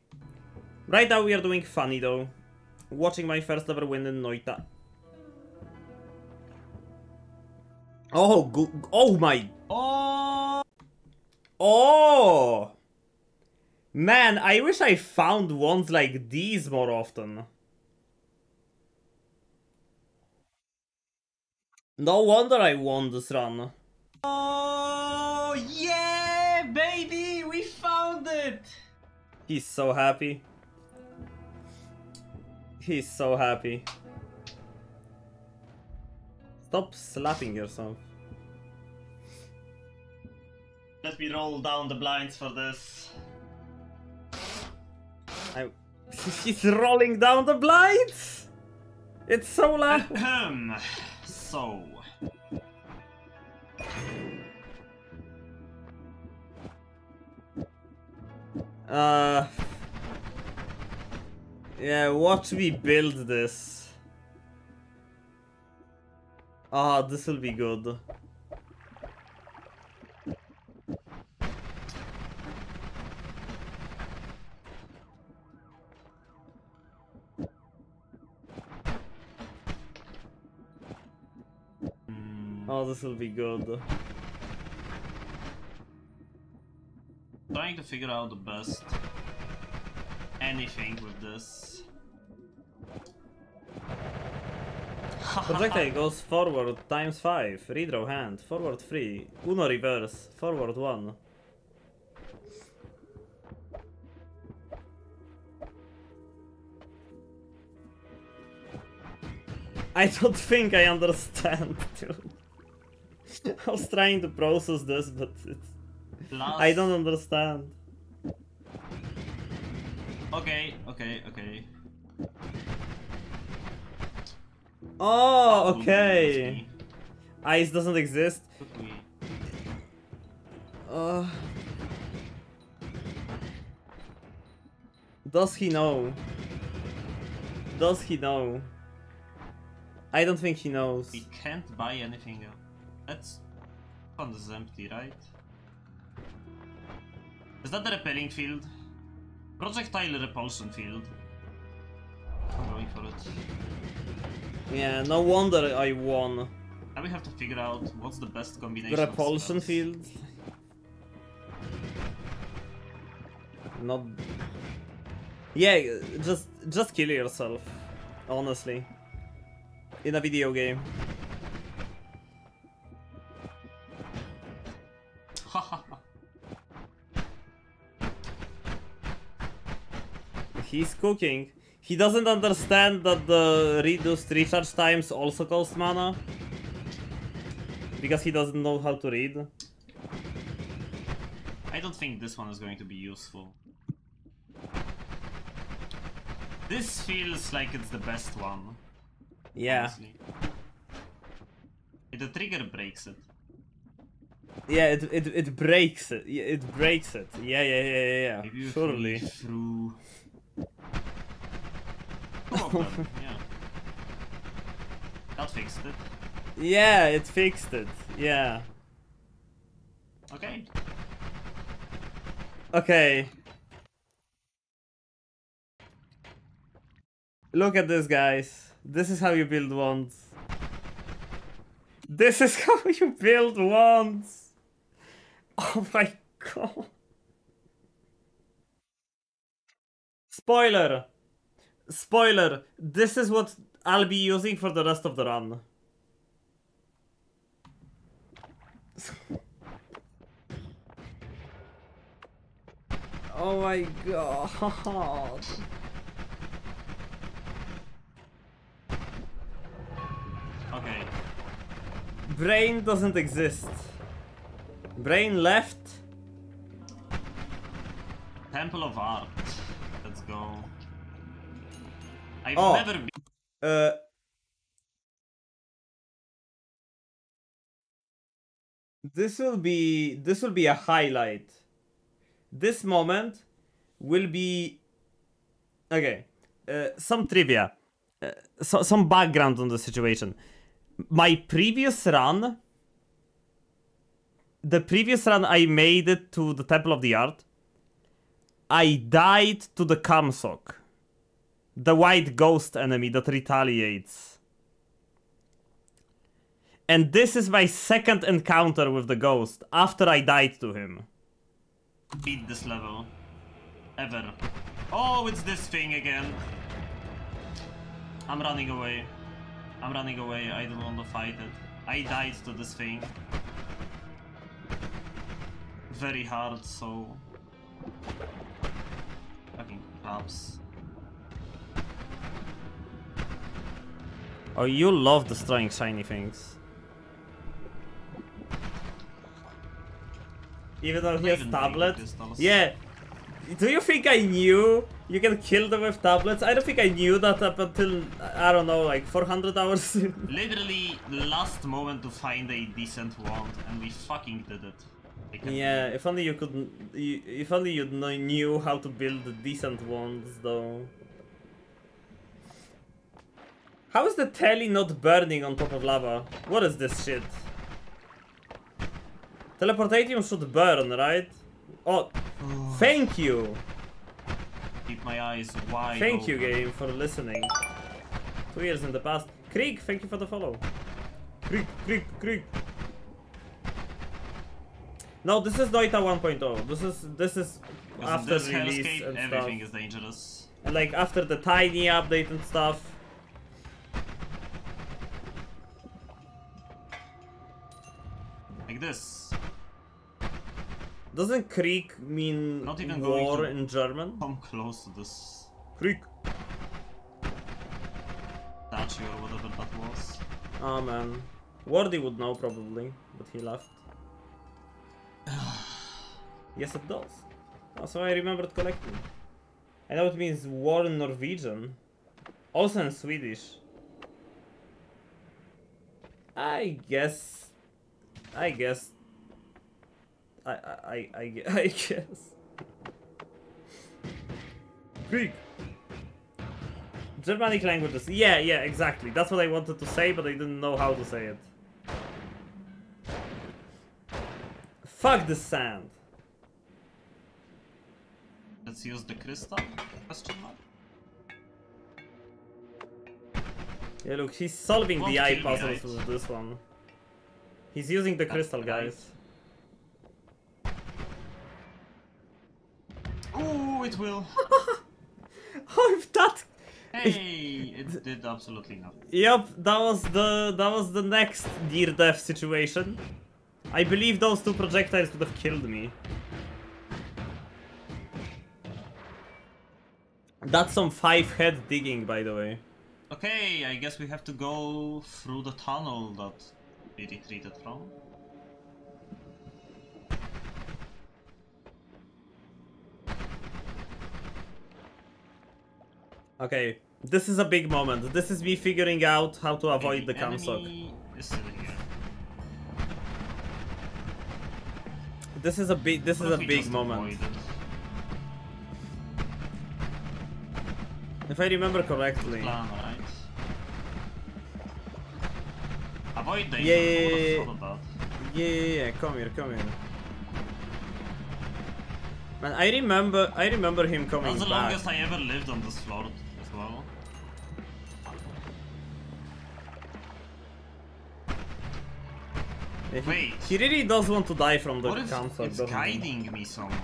Right now we are doing funny though. Watching my first ever win in Noita. Oh, go- oh my Oh. Oh! Man, I wish I found ones like these more often. No wonder I won this run. Oh yeah, baby, we found it. He's so happy. He's so happy. Stop slapping yourself. Let me roll down the blinds for this. I... He's rolling down the blinds! It's so loud! So. Uh. Yeah, watch me build this. Ah, this will be good. mm, Oh, this will be good. trying to figure out the best anything with this. Projectile goes forward times 5, redraw hand, forward 3, Uno reverse, forward 1. I don't think I understand, dude. I was trying to process this, but I don't understand. Okay, okay, okay. Oh, okay. Ice doesn't exist. Uh, does he know? Does he know? I don't think he knows. He can't buy anything else. That's... on is empty, right? Is that the repelling field? Projectile repulsion field. I'm going for it. Yeah, no wonder I won. Now we have to figure out what's the best combination Repulsion field. Not. Yeah, just just kill yourself. Honestly. In a video game. He's cooking. He doesn't understand that the reduced recharge times also cost mana. Because he doesn't know how to read. I don't think this one is going to be useful. This feels like it's the best one. Yeah. honestly. The trigger breaks it. Yeah, it, it it breaks it. Yeah, it breaks it. Yeah, yeah, yeah, yeah, yeah. Surely. we threw two of them, yeah. That fixed it. Yeah, it fixed it. Yeah. Okay. Okay. Look at this, guys. This is how you build wands. This is how you build wands. Oh my god. Spoiler. Spoiler. This is what I'll be using for the rest of the run. Oh my god. Okay. Brain doesn't exist. Brain left. Temple of Art. Let's go. I've Oh. never been Uh. This will be this will be a highlight. This moment will be okay. Uh, some trivia, uh, so, some background on the situation. My previous run, the previous run I made it to the Temple of the Art. I died to the Kamsok the white ghost enemy that retaliates. And this is my second encounter with the ghost after I died to him. beat this level. Ever. Oh, it's this thing again. I'm running away. I'm running away. I don't want to fight it. I died to this thing. Very hard, so... Fucking crabs. Oh, you love destroying shiny things. Even though he has even tablet. big pistols. Yeah. Do you think I knew you can kill them with tablets? I don't think I knew that up until I don't know, like 400 hours. Literally last moment to find a decent wand, and we fucking did it. Yeah, if only you could. If only you knew how to build decent ones, though. How is the telly not burning on top of lava? What is this shit? Teleportatium should burn, right? Oh, oh. thank you! Keep my eyes wide Thank you, game, for listening. Two years in the past. Krieg, thank you for the follow. Krieg, Krieg, Krieg. No, this is Noita 1.0. This is this is Because after this release and stuff. everything is dangerous. Like after the tiny update and stuff. Like this. Doesn't Krieg mean Not even going war to- in German? Come close to this Krieg. statue or whatever that was. Oh man. Wardy would know probably, but he left. yes, it does. Oh, so I remembered collecting. I know it means war in Norwegian. Also in Swedish. I guess. I guess. I I I, I, guess. Krieg. Germanic languages. Yeah, yeah, exactly. That's what I wanted to say, but I didn't know how to say it. Fuck the sand. Let's use the crystal? Question mark? Yeah, look, he's solving the eye puzzles with this one. He's using the ah, crystal, right. guys. Ooh, it will. Oh, if that... Hey, it did absolutely nothing. Yep, that was the that was the next near death situation. I believe those two projectiles would have killed me. That's some five head digging, by the way. Okay, I guess we have to go through the tunnel that we retreated from. Okay, this is a big moment. This is me figuring out how to avoid the The Kamsok. enemy is still here. This is a big this is a big moment. If I remember correctly. Avoid danger. Yeah, yeah, yeah? Yeah, yeah, yeah, come here, come here. Man, I remember I remember him coming That's the back. longest I ever lived on this floor as well. Yeah, he, Wait. he really does want to die from the What Kamsok, it's guiding me somewhere?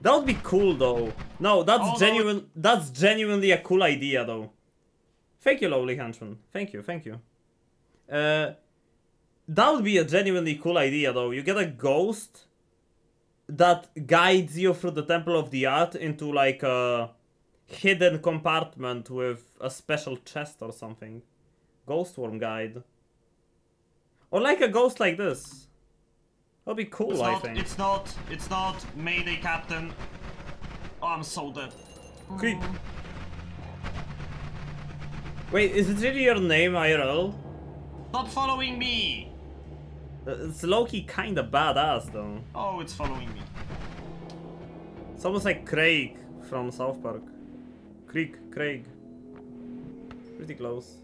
That would be cool though. No, that's oh, Although- genuine. That's genuinely a cool idea though. Thank you, lovely henchman. Thank you, thank you. Uh, that would be a genuinely cool idea though. You get a ghost that guides you through the Temple of the Art into like a hidden compartment with a special chest or something. Ghost worm guide. Or like a ghost like this. That'd be cool, It's I not, think. it's not, it's not Mayday Captain. Oh, I'm so dead. Creep. Wait, is it really your name, IRL? Stop following me! Uh, It's Loki kinda badass though. Oh, it's following me. It's almost like Craig from South Park. Creek, Craig. Pretty close.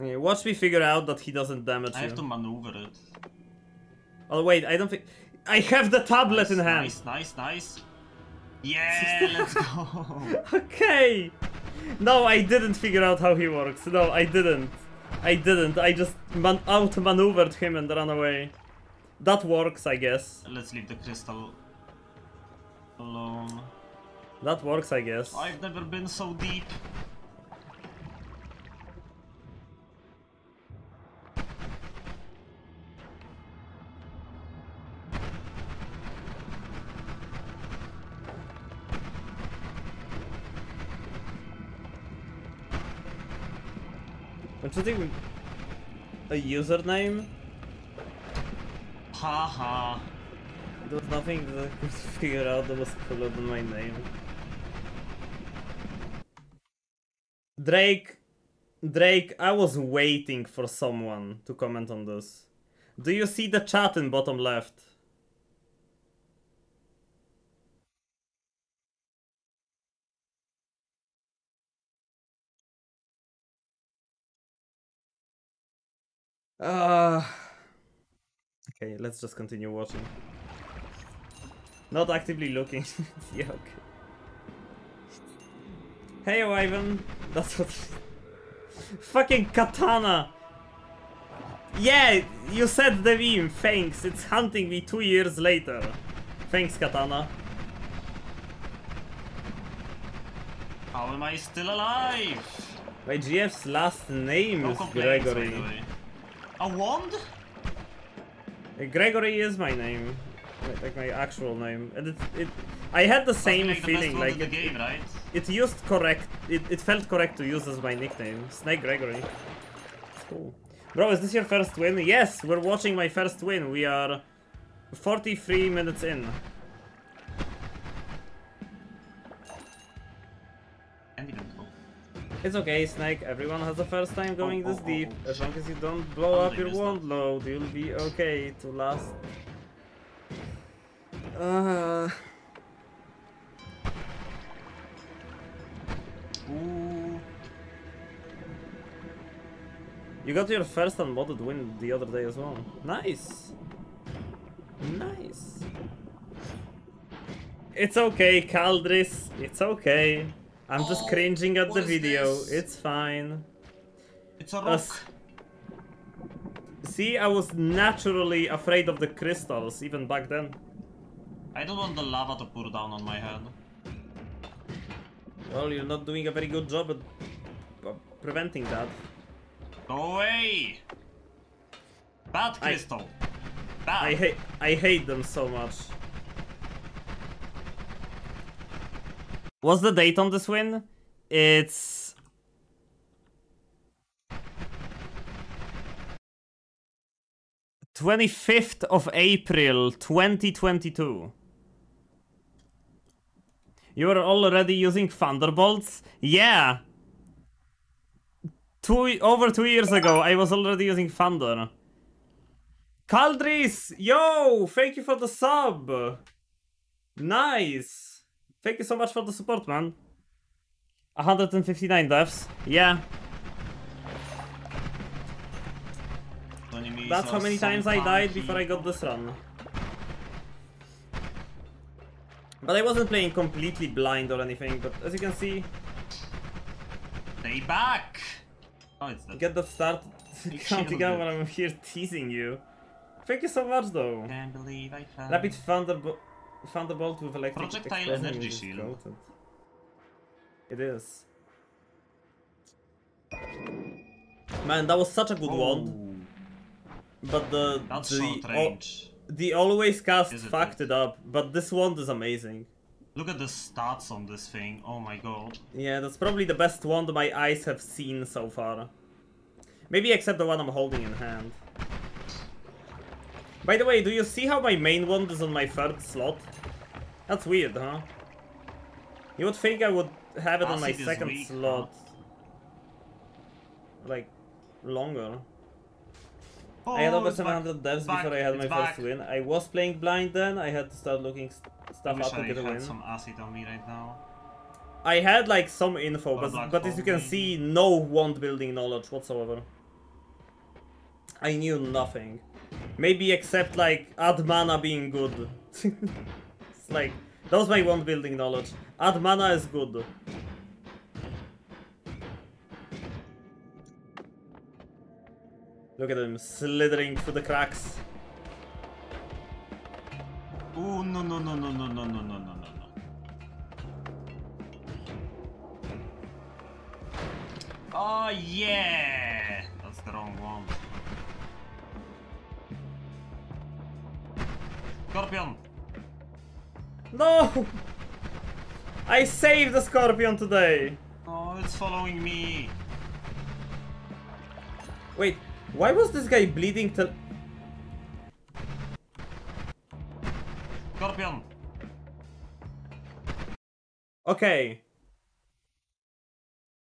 Okay, watch me figure out that he doesn't damage I you. have to maneuver it. Oh wait, I don't think... I have the tablet nice, in hand! Nice, nice, nice. Yeah, let's go. Okay! No, I didn't figure out how he works. No, I didn't. I didn't. I just man outmaneuvered him and ran away. That works, I guess. let's leave the crystal alone. That works, I guess. I've never been so deep. I'm choosing a username. Haha. There was nothing that I could figure out that was cooler than my name. Drake, Drake, I was waiting for someone to comment on this. Do you see the chat in bottom left? Uh, okay, let's just continue watching. Not actively looking. yeah, okay. Hey, Ivan. That's what. Fucking katana. Yeah, you said the meme. Thanks. It's hunting me two years later. Thanks, katana. How am I still alive? My GF's last name No is Gregory. A wand? Gregory is my name, like, my actual name, and it, it. I had the same like the feeling, like it, game, right? it used correct. It, it felt correct to use as my nickname, Snek Gregory. It's cool. Bro, is this your first win? Yes, we're watching my first win. We are 43 minutes in. It's okay, Snake, everyone has a first time going this deep. As long as you don't blow up your wound load, you'll be okay to last. Uh... You got your first unmodded win the other day as well. Nice! Nice! It's okay, Caldris, it's okay. I'm just Oh, cringing at the video. this? It's fine. It's a rock. See, I was naturally afraid of the crystals even back then. I don't want the lava to pour down on my head. Well, you're not doing a very good job at uh, preventing that. Go away! Bad I- crystal. Bad. I hate I hate them so much. What's the date on this win? It's twenty fifth of April, twenty twenty two. You are already using Thunderbolts? Yeah. Two over two years ago, I was already using Thunder. Kaldris, yo, thank you for the sub. Nice. Thank you so much for the support, man. 159 deaths. Yeah, that's how many times I died before I got this run. But I wasn't playing completely blind or anything, but as you can see, Stay back! Oh, it's get that start counting out when I'm here teasing you. Thank you so much though. Can't believe I fell. Rapid Thunderbo Thunderbolt with electric Projectile energy shield. goated. It is. Man, that was such a good wand, Oh, but the That's the, al- the always cast it fucked good? it up, but this wand is amazing. Look at the stats on this thing. Oh my god. Yeah, that's probably the best wand my eyes have seen so far. Maybe except the one I'm holding in hand. By the way, do you see how my main wand is on my third slot? That's weird, huh? You would think I would have it on my second weak, huh? slot. Like, longer. I had Oh, over it's back. 700 deaths back. before I had my It's first win. I was playing blind then, I had to start looking st stuff up to I get a had win. some acid on me right now. I had like some info, Or but, but as you can see, no wand building knowledge whatsoever. I knew nothing. Maybe except like add mana being good. it's like that was my wand building knowledge. Add mana is good. Look at him slithering through the cracks. Oh no no no no no no no no no no no. Oh yeah! That's the wrong one. Scorpion! No! I saved the scorpion today! Oh, it's following me. Wait, why was this guy bleeding till... Scorpion! Okay.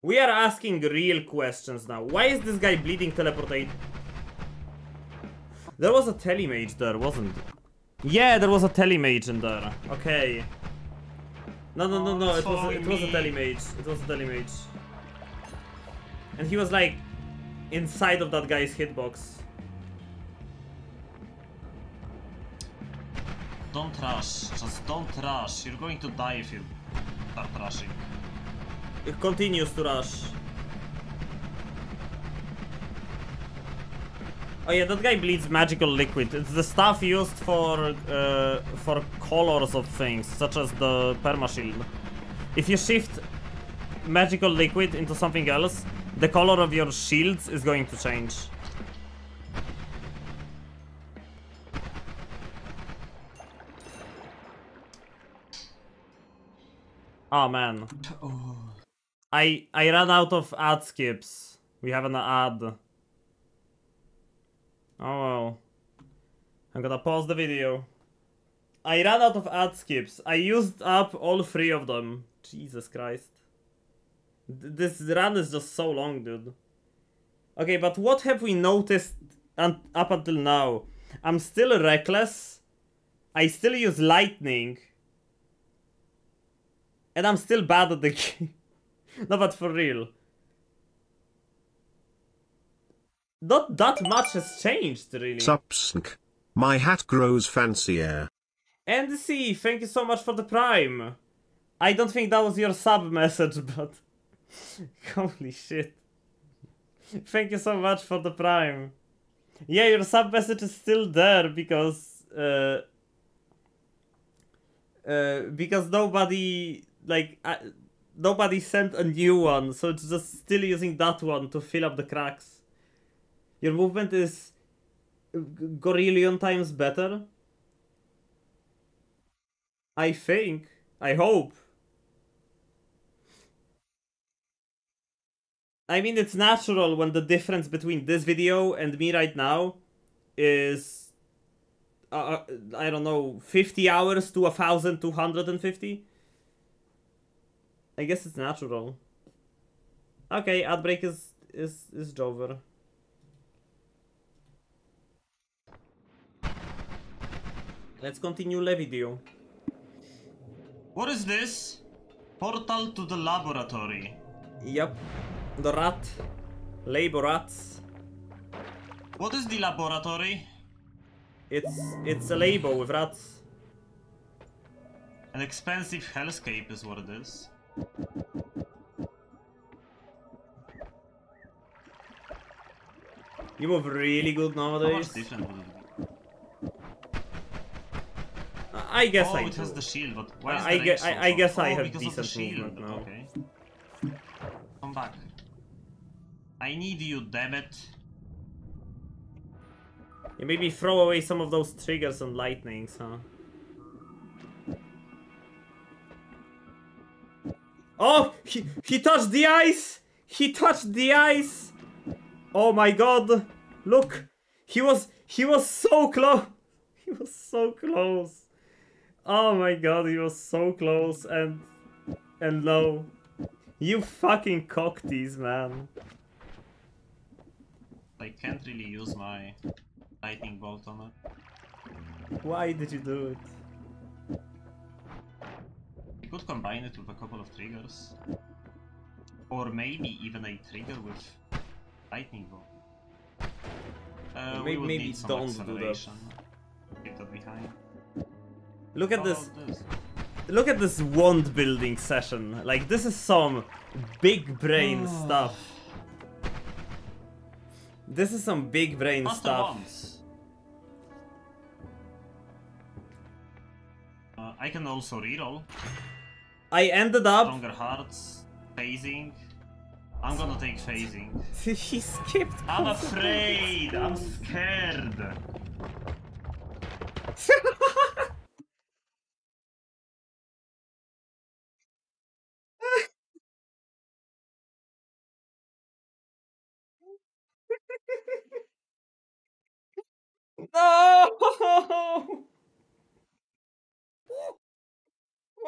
We are asking real questions now. Why is this guy bleeding teleportate? There was a telemage there, wasn't? Yeah, there was a telemage in there. Okay. No, no, no, no. It was it was a telemage. It was a telemage. And he was like inside of that guy's hitbox. Don't rush. Just don't rush. You're going to die if you start rushing. It continues to rush. Oh yeah, that guy bleeds magical liquid. It's the stuff used for uh, for colors of things, such as the perma shield. If you shift magical liquid into something else, the color of your shields is going to change. Oh man. I I ran out of ad skips. We have an ad. Oh well. I'm gonna pause the video. I ran out of ad skips. I used up all three of them. Jesus Christ. Th- this run is just so long, dude. Okay, but what have we noticed un- up until now? I'm still reckless. I still use lightning. And I'm still bad at the game. no, but for real. Not that much has changed, really. Supsnk. My hat grows fancier. And see, thank you so much for the prime. I don't think that was your sub message, but holy shit. Thank you so much for the prime. Yeah, your sub message is still there because uh, uh, because nobody like uh, nobody sent a new one, so it's just still using that one to fill up the cracks. Your movement is gorillion times better. I think. I hope. I mean, it's natural when the difference between this video and me right now is, uh, uh, I don't know, 50 hours to 1,250? I guess it's natural. Okay, ad break is, is, is over. Let's continue the video. What is this? Portal to the laboratory. Yep. The rat. Labor rats. What is the laboratory? It's it's a labor with rats. An expensive hellscape is what it is. You move really good How much nowadays. different would it be? I guess oh, I it do. has the shield, but why is I the so I- I guess I oh, have because of the shield. movement now. Okay. Come back. I need you, damn it. You maybe throw away some of those triggers and lightnings, huh? Oh, he he touched the ice. He touched the ice. Oh my god! Look, he was he was so close. He was so close. Oh my god, he was so close and and low. You fucking cocktease, man. I can't really use my lightning bolt on it. Why did you do it? I could combine it with a couple of triggers. Or maybe even a trigger with lightning bolt. Uh, we Maybe- would maybe need some don't do that. acceleration. Keep that behind. Look at this. this? Look at this wand building session. Like this is some big brain stuff. This is some big brain Master stuff. Wands. Uh, I can also reroll. I ended up. Stronger hearts, phasing. I'm gonna take phasing. he skipped. I'm afraid. I'm scared. No!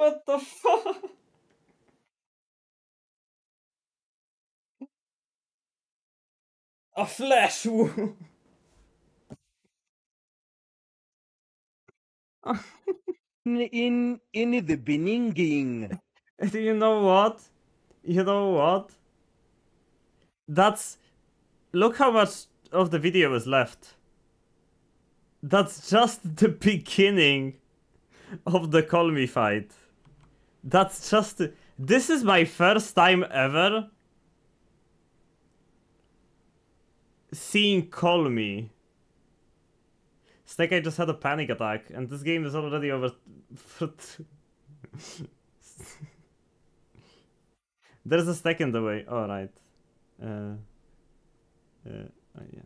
What the fuck? A flesh wound. in in in the beginning. Do you know what? You know what? That's. Look how much of the video is left. That's just the beginning of the Kolmi fight. That's just. This is my first time ever seeing Kolmi. like I just had a panic attack, and this game is already over. There's a stack in the way. Alright. Uh, uh, oh, yeah.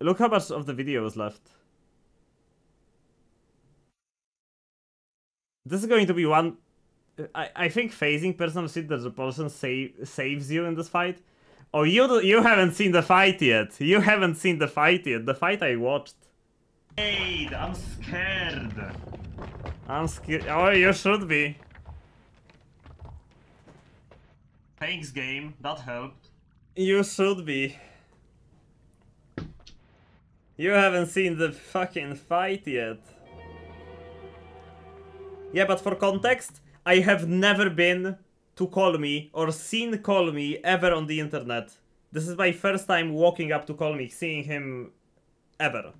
Look how much of the video is left. This is going to be one. I, I think phasing personal shit that repulsion save, saves you in this fight. Oh, you do- you haven't seen the fight yet. You haven't seen the fight yet. The fight I watched. Aid, I'm scared. I'm scared. Oh, you should be. Thanks, game. That helped. You should be. You haven't seen the fucking fight yet. Yeah, but for context, I have never been to Kolmi or seen Kolmi ever on the internet. This is my first time walking up to Kolmi, seeing him ever.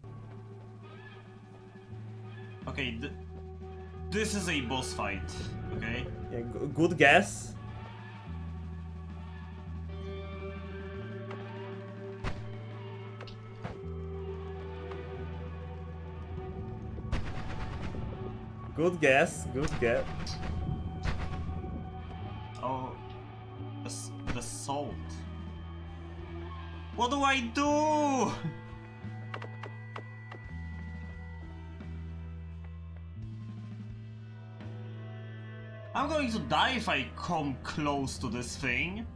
Okay, th this is a boss fight, okay? Yeah, g- good guess. Good guess, good guess. Oh, the, the salt. What do I do? I'm going to die if I come close to this thing.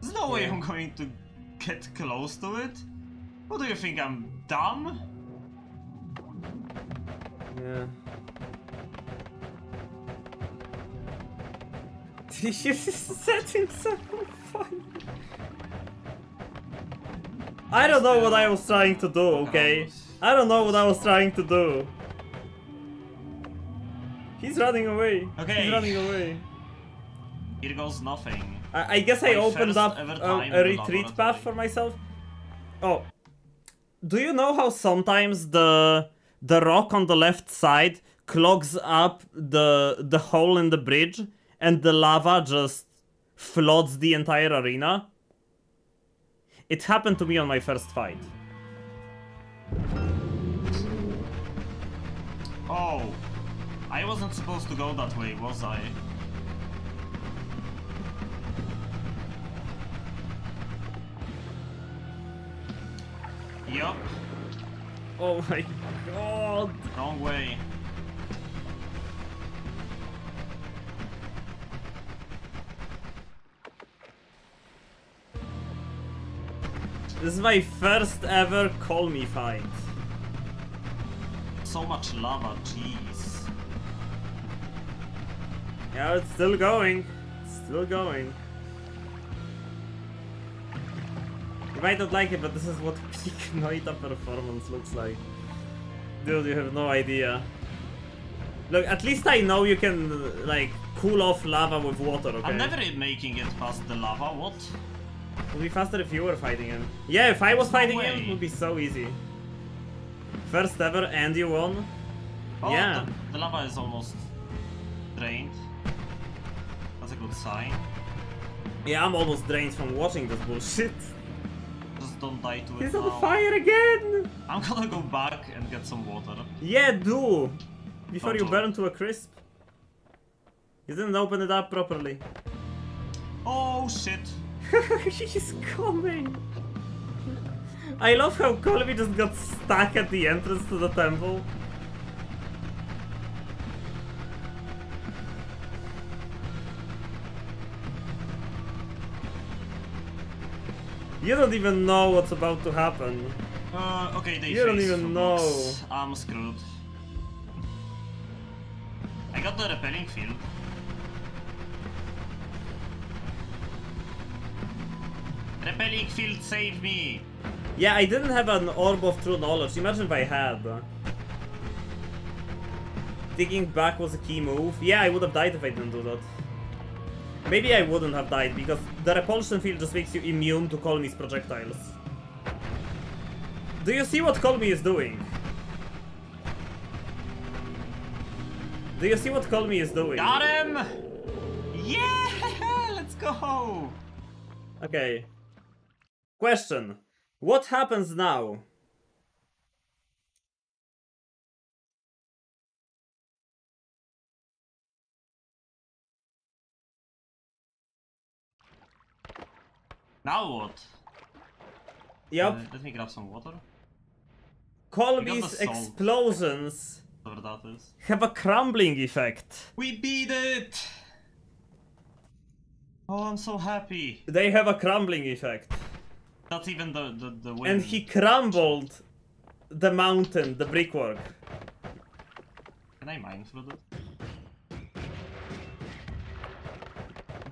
There's no way I'm going to get close to it. What do you think? I'm dumb? Yeah. Did you setting so fire? I don't know what I was trying to do, okay? I don't know what I was trying to do. He's running away. Okay. He's running away. Here goes nothing. I, I guess I opened up a retreat path for myself. Oh. Do you know how sometimes the the rock on the left side clogs up the the hole in the bridge and the lava just floods the entire arena? It happened to me on my first fight. Oh, I wasn't supposed to go that way, was I? Yup, Oh my god. wrong way. This is my first ever Kolmi fight. So much lava, oh, jeez. Yeah, it's still going. It's still going. You might not like it, but this is what peak Noita performance looks like. Dude, you have no idea. Look, at least I know you can, like, cool off lava with water, okay? I'm never making it past the lava, what? It would be faster if you were fighting him. Yeah, if I was No fighting him, it would be so easy. First ever, and you won. Oh, Yeah. The, the lava is almost drained. That's a good sign. Yeah, I'm almost drained from watching this bullshit. Just don't die to it He's now. on fire again! I'm gonna go back and get some water. Yeah, do! Before you Don't do burn to a crisp. You didn't open it up properly. Oh shit! He's coming! I love how Kolmi just got stuck at the entrance to the temple. You don't even know what's about to happen. Uh, okay, they You don't even know. blocks. I'm screwed. I got the repelling field. Repelling field, save me! Yeah, I didn't have an orb of true knowledge. Imagine if I had. Digging back was a key move. Yeah, I would have died if I didn't do that. Maybe I wouldn't have died because the repulsion field just makes you immune to Kolmi's projectiles. Do you see what Kolmi is doing? Do you see what Kolmi is doing? Got him! Yeah! Let's go! Okay. Question. What happens now? Now what? Yep. Uh, let me grab some water. Kolmi's explosions have a crumbling effect. We beat it! Oh, I'm so happy. They have a crumbling effect. That's even the, the, the win. And he crumbled the mountain, the brickwork. Can I mine through this?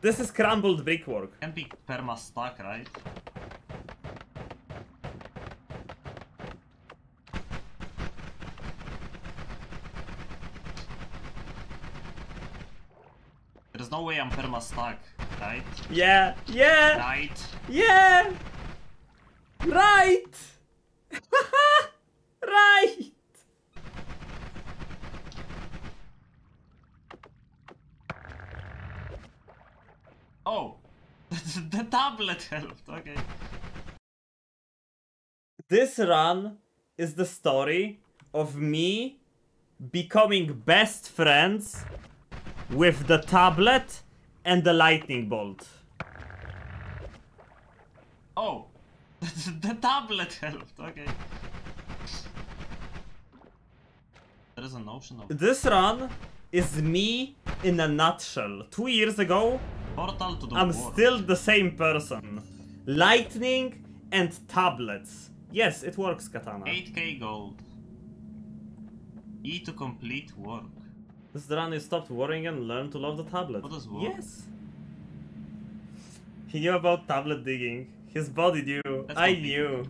This is crumbled brickwork. Can be perma stack, right? There's no way I'm perma stack, right? Yeah, yeah, Right? yeah! Right! right! Oh, the tablet helped. Okay. This run is the story of me becoming best friends with the tablet and the lightning bolt. Oh, the tablet helped. Okay. There is a notion of This run is me in a nutshell. Two years ago, portal to the I'm world. still the same person. Lightning and tablets. Yes, it works, Katana. 8k gold. E to complete work. This run you stopped worrying and learned to love the tablet. What does work? Yes. He knew about tablet digging. His body knew. Let's I knew.